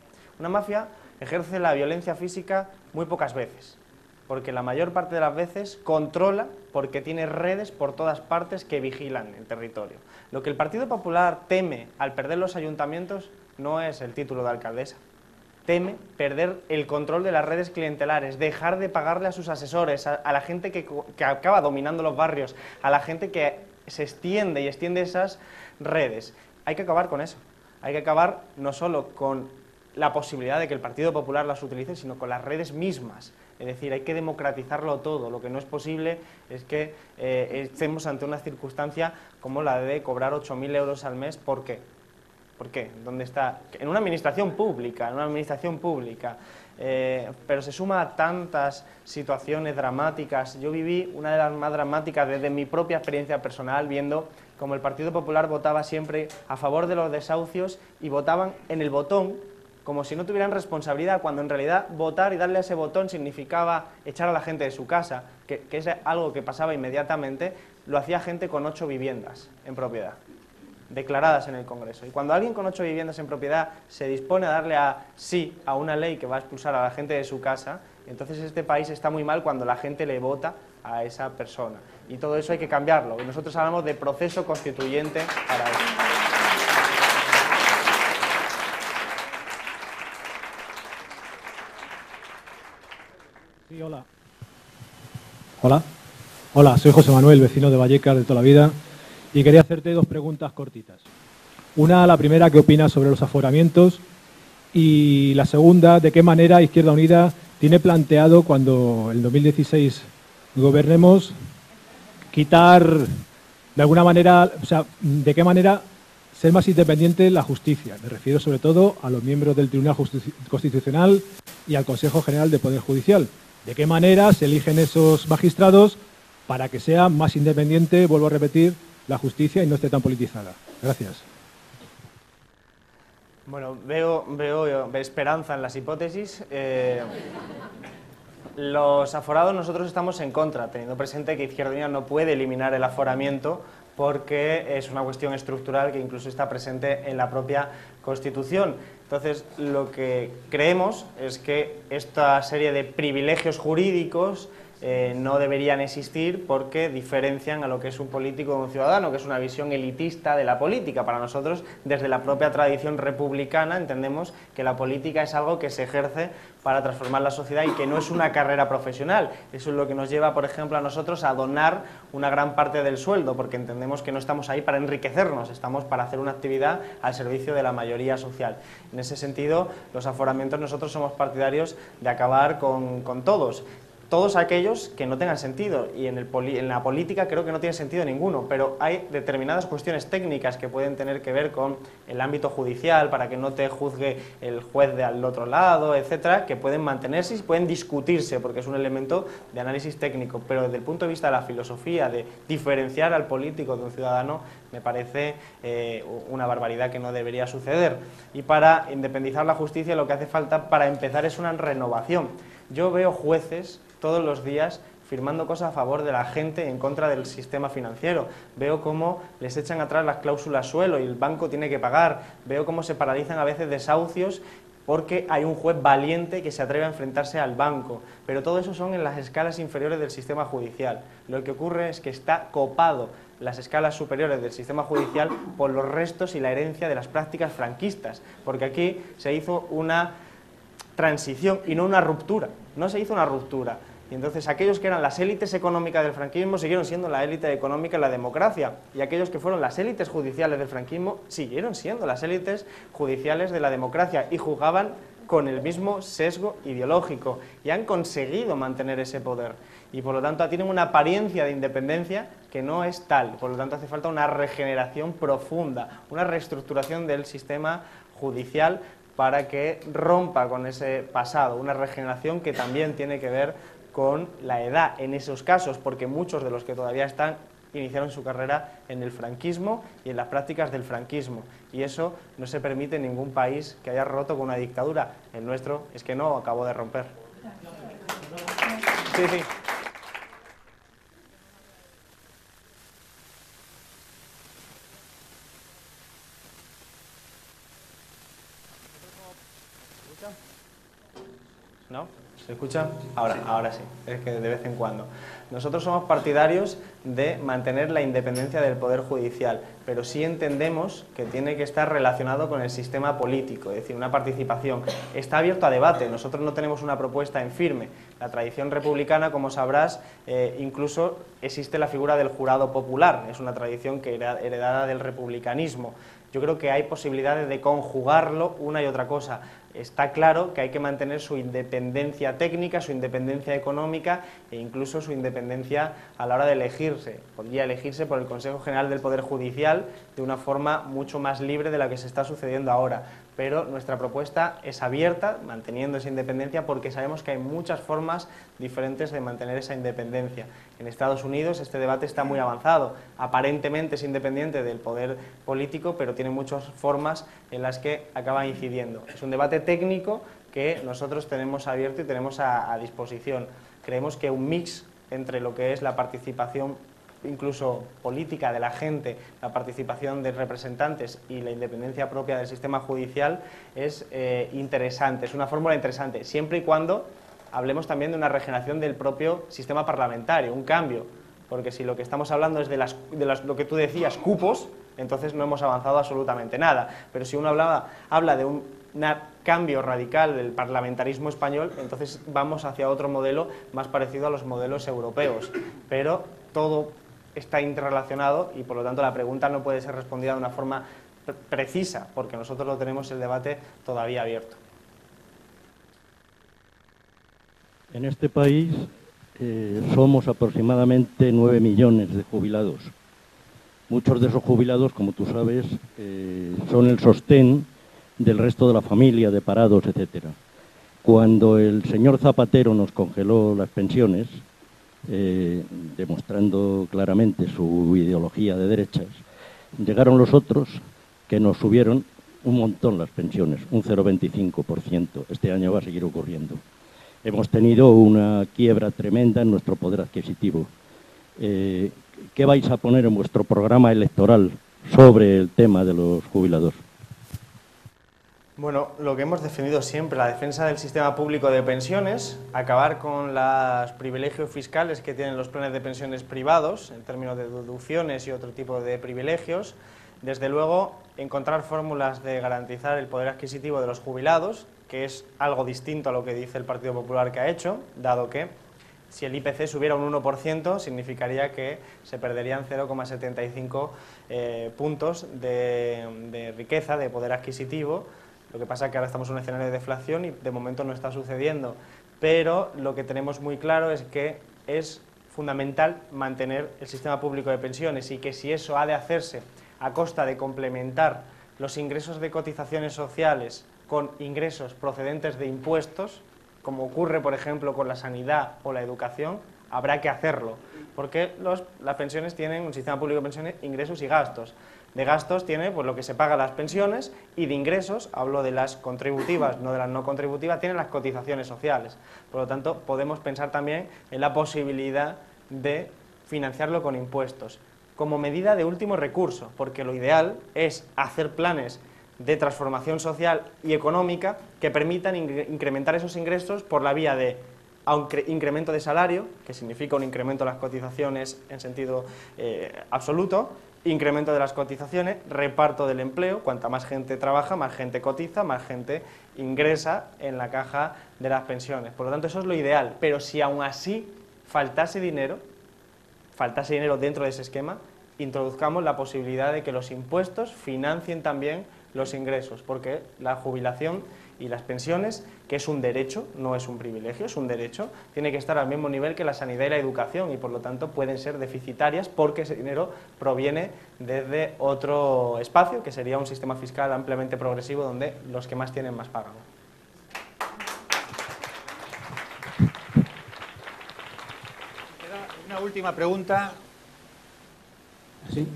Una mafia ejerce la violencia física muy pocas veces, porque la mayor parte de las veces controla porque tiene redes por todas partes que vigilan el territorio. Lo que el Partido Popular teme al perder los ayuntamientos no es el título de alcaldesa. Teme perder el control de las redes clientelares, dejar de pagarle a sus asesores, a, la gente que, que acaba dominando los barrios, a la gente que se extiende y extiende esas redes. Hay que acabar con eso. Hay que acabar no solo con la posibilidad de que el Partido Popular las utilice, sino con las redes mismas. Es decir, hay que democratizarlo todo. Lo que no es posible es que eh, estemos ante una circunstancia como la de cobrar 8.000 euros al mes. ¿Por qué? ¿Por qué? ¿Dónde está? En una administración pública, en una administración pública. Eh, pero se suma a tantas situaciones dramáticas. Yo viví una de las más dramáticas desde mi propia experiencia personal, viendo cómo el Partido Popular votaba siempre a favor de los desahucios y votaban en el botón como si no tuvieran responsabilidad, cuando en realidad votar y darle ese botón significaba echar a la gente de su casa, que, es algo que pasaba inmediatamente, lo hacía gente con ocho viviendas en propiedad, declaradas en el Congreso. Y cuando alguien con ocho viviendas en propiedad se dispone a darle a sí a una ley que va a expulsar a la gente de su casa, entonces este país está muy mal cuando la gente le vota a esa persona. Y todo eso hay que cambiarlo. Y nosotros hablamos de proceso constituyente para eso. Hola. Hola, soy José Manuel, vecino de Vallecas de toda la vida, y quería hacerte dos preguntas cortitas. Una, la primera, ¿qué opinas sobre los aforamientos? Y la segunda, ¿de qué manera Izquierda Unida tiene planteado cuando en 2016 gobernemos quitar de alguna manera, o sea, de qué manera ser más independiente la justicia. Me refiero sobre todo a los miembros del Tribunal Constitucional y al Consejo General de Poder Judicial. ¿De qué manera se eligen esos magistrados para que sea más independiente, vuelvo a repetir, la justicia y no esté tan politizada? Gracias. Bueno, veo, veo, esperanza en las hipótesis. Eh, los aforados nosotros estamos en contra, teniendo presente que Izquierda Unida no puede eliminar el aforamiento porque es una cuestión estructural que incluso está presente en la propia Constitución. Entonces, lo que creemos es que esta serie de privilegios jurídicos eh, no deberían existir porque diferencian a lo que es un político de un ciudadano, que es una visión elitista de la política. Para nosotros, desde la propia tradición republicana, entendemos que la política es algo que se ejerce para transformar la sociedad y que no es una carrera profesional. Eso es lo que nos lleva, por ejemplo, a nosotros a donar una gran parte del sueldo, porque entendemos que no estamos ahí para enriquecernos, estamos para hacer una actividad al servicio de la mayoría social. En ese sentido, los aforamientos nosotros somos partidarios de acabar con, con todos todos aquellos que no tengan sentido y en, el en, la política creo que no tiene sentido ninguno, pero hay determinadas cuestiones técnicas que pueden tener que ver con el ámbito judicial para que no te juzgue el juez de al otro lado, etcétera, que pueden mantenerse y pueden discutirse porque es un elemento de análisis técnico, pero desde el punto de vista de la filosofía de diferenciar al político de un ciudadano me parece eh, una barbaridad que no debería suceder. Y para independizar la justicia lo que hace falta para empezar es una renovación. Yo veo jueces todos los días firmando cosas a favor de la gente en contra del sistema financiero. Veo cómo les echan atrás las cláusulas suelo y el banco tiene que pagar. Veo cómo se paralizan a veces desahucios porque hay un juez valiente que se atreve a enfrentarse al banco. Pero todo eso son en las escalas inferiores del sistema judicial. Lo que ocurre es que está copado las escalas superiores del sistema judicial por los restos y la herencia de las prácticas franquistas, porque aquí se hizo una transición y no una ruptura. No se hizo una ruptura, y entonces aquellos que eran las élites económicas del franquismo siguieron siendo la élite económica de la democracia. Y aquellos que fueron las élites judiciales del franquismo siguieron siendo las élites judiciales de la democracia y jugaban con el mismo sesgo ideológico y han conseguido mantener ese poder. Y por lo tanto tienen una apariencia de independencia que no es tal. Por lo tanto hace falta una regeneración profunda, una reestructuración del sistema judicial para que rompa con ese pasado, una regeneración que también tiene que ver con la edad en esos casos, porque muchos de los que todavía están iniciaron su carrera en el franquismo y en las prácticas del franquismo. Y eso no se permite en ningún país que haya roto con una dictadura. El nuestro es que no acabó de romper. Sí, sí. ¿No? ¿Se escucha? Ahora, ahora sí, es que de vez en cuando. Nosotros somos partidarios de mantener la independencia del Poder Judicial, pero sí entendemos que tiene que estar relacionado con el sistema político, es decir, una participación. Está abierto a debate, nosotros no tenemos una propuesta en firme. La tradición republicana, como sabrás, eh, incluso existe la figura del jurado popular, es una tradición que era heredada del republicanismo. Yo creo que hay posibilidades de conjugarlo una y otra cosa está claro que hay que mantener su independencia técnica, su independencia económica e incluso su independencia a la hora de elegirse. Podría elegirse por el Consejo General del Poder Judicial de una forma mucho más libre de la que se está sucediendo ahora pero nuestra propuesta es abierta, manteniendo esa independencia, porque sabemos que hay muchas formas diferentes de mantener esa independencia. En Estados Unidos este debate está muy avanzado, aparentemente es independiente del poder político, pero tiene muchas formas en las que acaba incidiendo. Es un debate técnico que nosotros tenemos abierto y tenemos a, a disposición. Creemos que un mix entre lo que es la participación incluso política de la gente, la participación de representantes y la independencia propia del sistema judicial es eh, interesante, es una fórmula interesante, siempre y cuando hablemos también de una regeneración del propio sistema parlamentario, un cambio, porque si lo que estamos hablando es de, las, de lo que tú decías, cupos, entonces no hemos avanzado absolutamente nada. Pero si uno habla de un cambio radical del parlamentarismo español, entonces vamos hacia otro modelo más parecido a los modelos europeos. Pero todo está interrelacionado y por lo tanto la pregunta no puede ser respondida de una forma precisa, porque nosotros lo tenemos el debate todavía abierto. En este país eh, somos aproximadamente 9 millones de jubilados. Muchos de esos jubilados, como tú sabes, eh, son el sostén del resto de la familia, de parados, etcétera. Cuando el señor Zapatero nos congeló las pensiones, eh, demostrando claramente su ideología de derechas, llegaron los otros que nos subieron un montón las pensiones, un 0,25%. Este año va a seguir ocurriendo. Hemos tenido una quiebra tremenda en nuestro poder adquisitivo. Eh, ¿Qué vais a poner en vuestro programa electoral sobre el tema de los jubilados? Bueno, lo que hemos defendido siempre, la defensa del sistema público de pensiones, acabar con los privilegios fiscales que tienen los planes de pensiones privados, en términos de deducciones y otro tipo de privilegios. Desde luego, encontrar fórmulas de garantizar el poder adquisitivo de los jubilados, que es algo distinto a lo que dice el Partido Popular que ha hecho, dado que si el IPC subiera un 1%, significaría que se perderían 0,75 eh, puntos de, de riqueza, de poder adquisitivo, lo que pasa es que ahora estamos en un escenario de deflación y de momento no está sucediendo. Pero lo que tenemos muy claro es que es fundamental mantener el sistema público de pensiones y que si eso ha de hacerse a costa de complementar los ingresos de cotizaciones sociales con ingresos procedentes de impuestos, como ocurre, por ejemplo, con la sanidad o la educación, habrá que hacerlo, porque las pensiones tienen un sistema público de pensiones, ingresos y gastos. De gastos tiene pues, lo que se paga las pensiones y de ingresos, hablo de las contributivas, no de las no contributivas, tienen las cotizaciones sociales. Por lo tanto, podemos pensar también en la posibilidad de financiarlo con impuestos, como medida de último recurso, porque lo ideal es hacer planes de transformación social y económica que permitan incrementar esos ingresos por la vía de incremento de salario, que significa un incremento de las cotizaciones en sentido eh, absoluto, incremento de las cotizaciones, reparto del empleo, cuanta más gente trabaja, más gente cotiza, más gente ingresa en la caja de las pensiones. Por lo tanto, eso es lo ideal, pero si aún así faltase dinero, faltase dinero dentro de ese esquema, introduzcamos la posibilidad de que los impuestos financien también los ingresos, porque la jubilación y las pensiones, que es un derecho, no es un privilegio, es un derecho, tiene que estar al mismo nivel que la sanidad y la educación y por lo tanto pueden ser deficitarias porque ese dinero proviene desde otro espacio, que sería un sistema fiscal ampliamente progresivo donde los que más tienen más pagan. Una última pregunta. ¿Sí?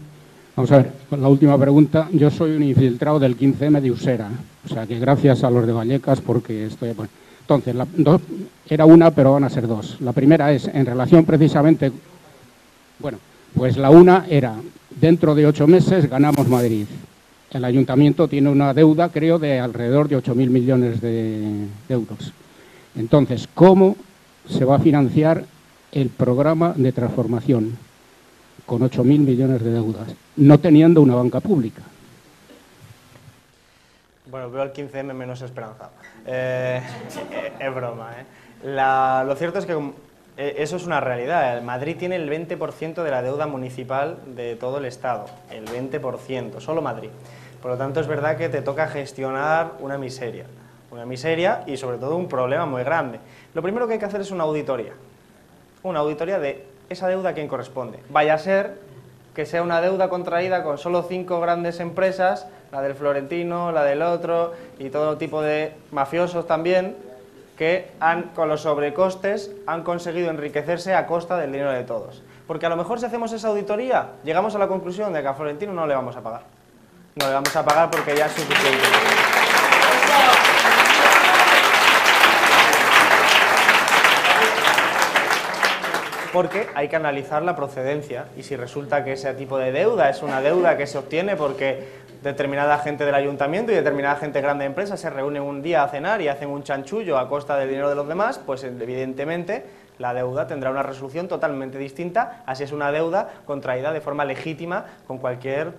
Vamos a ver, la última pregunta. Yo soy un infiltrado del 15M de Usera, o sea que gracias a los de Vallecas porque estoy... Bueno, entonces, la, era una, pero van a ser dos. La primera es en relación precisamente... Bueno, pues la una era, dentro de ocho meses ganamos Madrid. El ayuntamiento tiene una deuda, creo, de alrededor de 8.000 millones de euros. Entonces, ¿cómo se va a financiar el programa de transformación? Con 8.000 millones de deudas, no teniendo una banca pública. Bueno, veo al 15M menos esperanzado. Eh, es broma, ¿eh? lo cierto es que eh, eso es una realidad. Madrid tiene el 20% de la deuda municipal de todo el Estado. El 20%, solo Madrid. Por lo tanto, es verdad que te toca gestionar una miseria. Una miseria y sobre todo un problema muy grande. Lo primero que hay que hacer es una auditoría. Una auditoría de esa deuda a quién corresponde. Vaya a ser que sea una deuda contraída con solo cinco grandes empresas, la del Florentino, la del otro y todo tipo de mafiosos también, que han, con los sobrecostes han conseguido enriquecerse a costa del dinero de todos. Porque a lo mejor si hacemos esa auditoría, llegamos a la conclusión de que a Florentino no le vamos a pagar. No le vamos a pagar porque ya es suficiente. Porque hay que analizar la procedencia y si resulta que ese tipo de deuda es una deuda que se obtiene porque determinada gente del ayuntamiento y determinada gente grande de empresa se reúnen un día a cenar y hacen un chanchullo a costa del dinero de los demás, pues evidentemente la deuda tendrá una resolución totalmente distinta, así es una deuda contraída de forma legítima con cualquier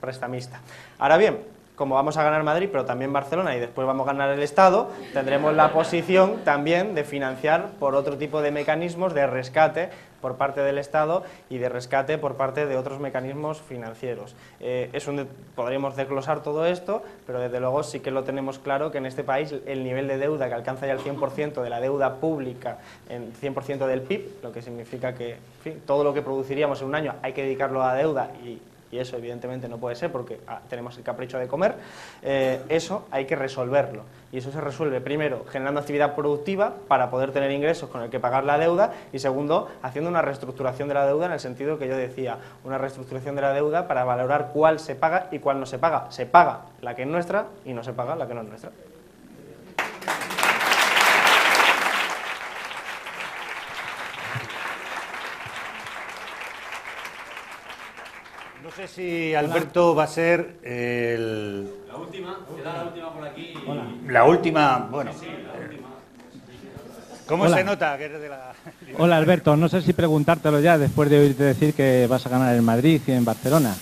prestamista. Ahora bien, como vamos a ganar Madrid, pero también Barcelona y después vamos a ganar el Estado, tendremos la posición también de financiar por otro tipo de mecanismos de rescate por parte del Estado y de rescate por parte de otros mecanismos financieros. Eh, es un, podríamos desglosar todo esto, pero desde luego sí que lo tenemos claro que en este país el nivel de deuda que alcanza ya el 100% de la deuda pública, en 100% del PIB, lo que significa que todo lo que produciríamos en un año hay que dedicarlo a deuda y y eso evidentemente no puede ser porque ah, tenemos el capricho de comer, eh, eso hay que resolverlo. Y eso se resuelve primero generando actividad productiva para poder tener ingresos con el que pagar la deuda y segundo haciendo una reestructuración de la deuda en el sentido que yo decía, una reestructuración de la deuda para valorar cuál se paga y cuál no se paga. Se paga la que es nuestra y no se paga la que no es nuestra. Sé si Alberto va a ser el... La última, queda la última por aquí. La última, bueno. ¿Cómo se nota que eres de la... Hola Alberto, no sé si preguntártelo ya después de oírte decir que vas a ganar en Madrid y en Barcelona.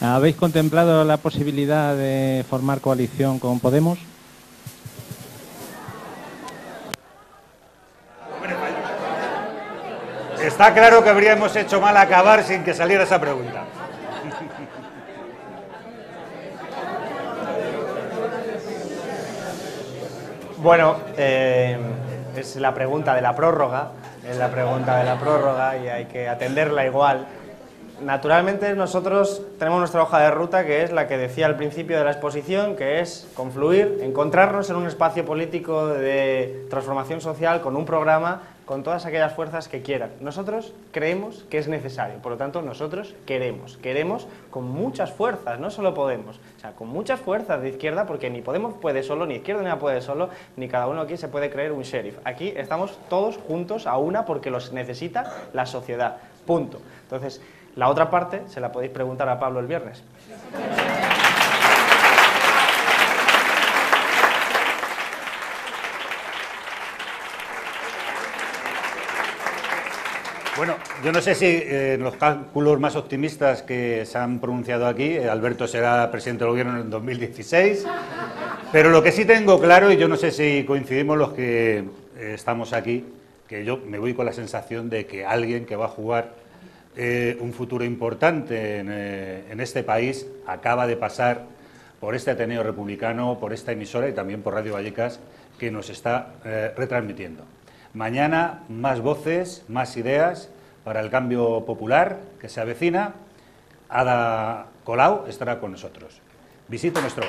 ¿Habéis contemplado la posibilidad de formar coalición con Podemos? Está claro que habríamos hecho mal acabar sin que saliera esa pregunta. Bueno, eh, es la pregunta de la prórroga, es la pregunta de la prórroga y hay que atenderla igual. Naturalmente nosotros tenemos nuestra hoja de ruta que es la que decía al principio de la exposición, que es confluir, encontrarnos en un espacio político de transformación social con un programa con todas aquellas fuerzas que quieran. Nosotros creemos que es necesario, por lo tanto nosotros queremos, queremos con muchas fuerzas, no solo Podemos, o sea, con muchas fuerzas de izquierda, porque ni Podemos puede solo, ni Izquierda Unida puede solo, ni cada uno aquí se puede creer un sheriff. Aquí estamos todos juntos a una porque los necesita la sociedad, punto. Entonces, la otra parte se la podéis preguntar a Pablo el viernes. Bueno, yo no sé si eh, en los cálculos más optimistas que se han pronunciado aquí, eh, Alberto será presidente del gobierno en el 2016, pero lo que sí tengo claro, y yo no sé si coincidimos los que eh, estamos aquí, que yo me voy con la sensación de que alguien que va a jugar un futuro importante en, este país acaba de pasar por este Ateneo Republicano, por esta emisora y también por Radio Vallecas, que nos está retransmitiendo. Mañana más voces, más ideas para el cambio popular que se avecina. Ada Colau estará con nosotros. Visite nuestro.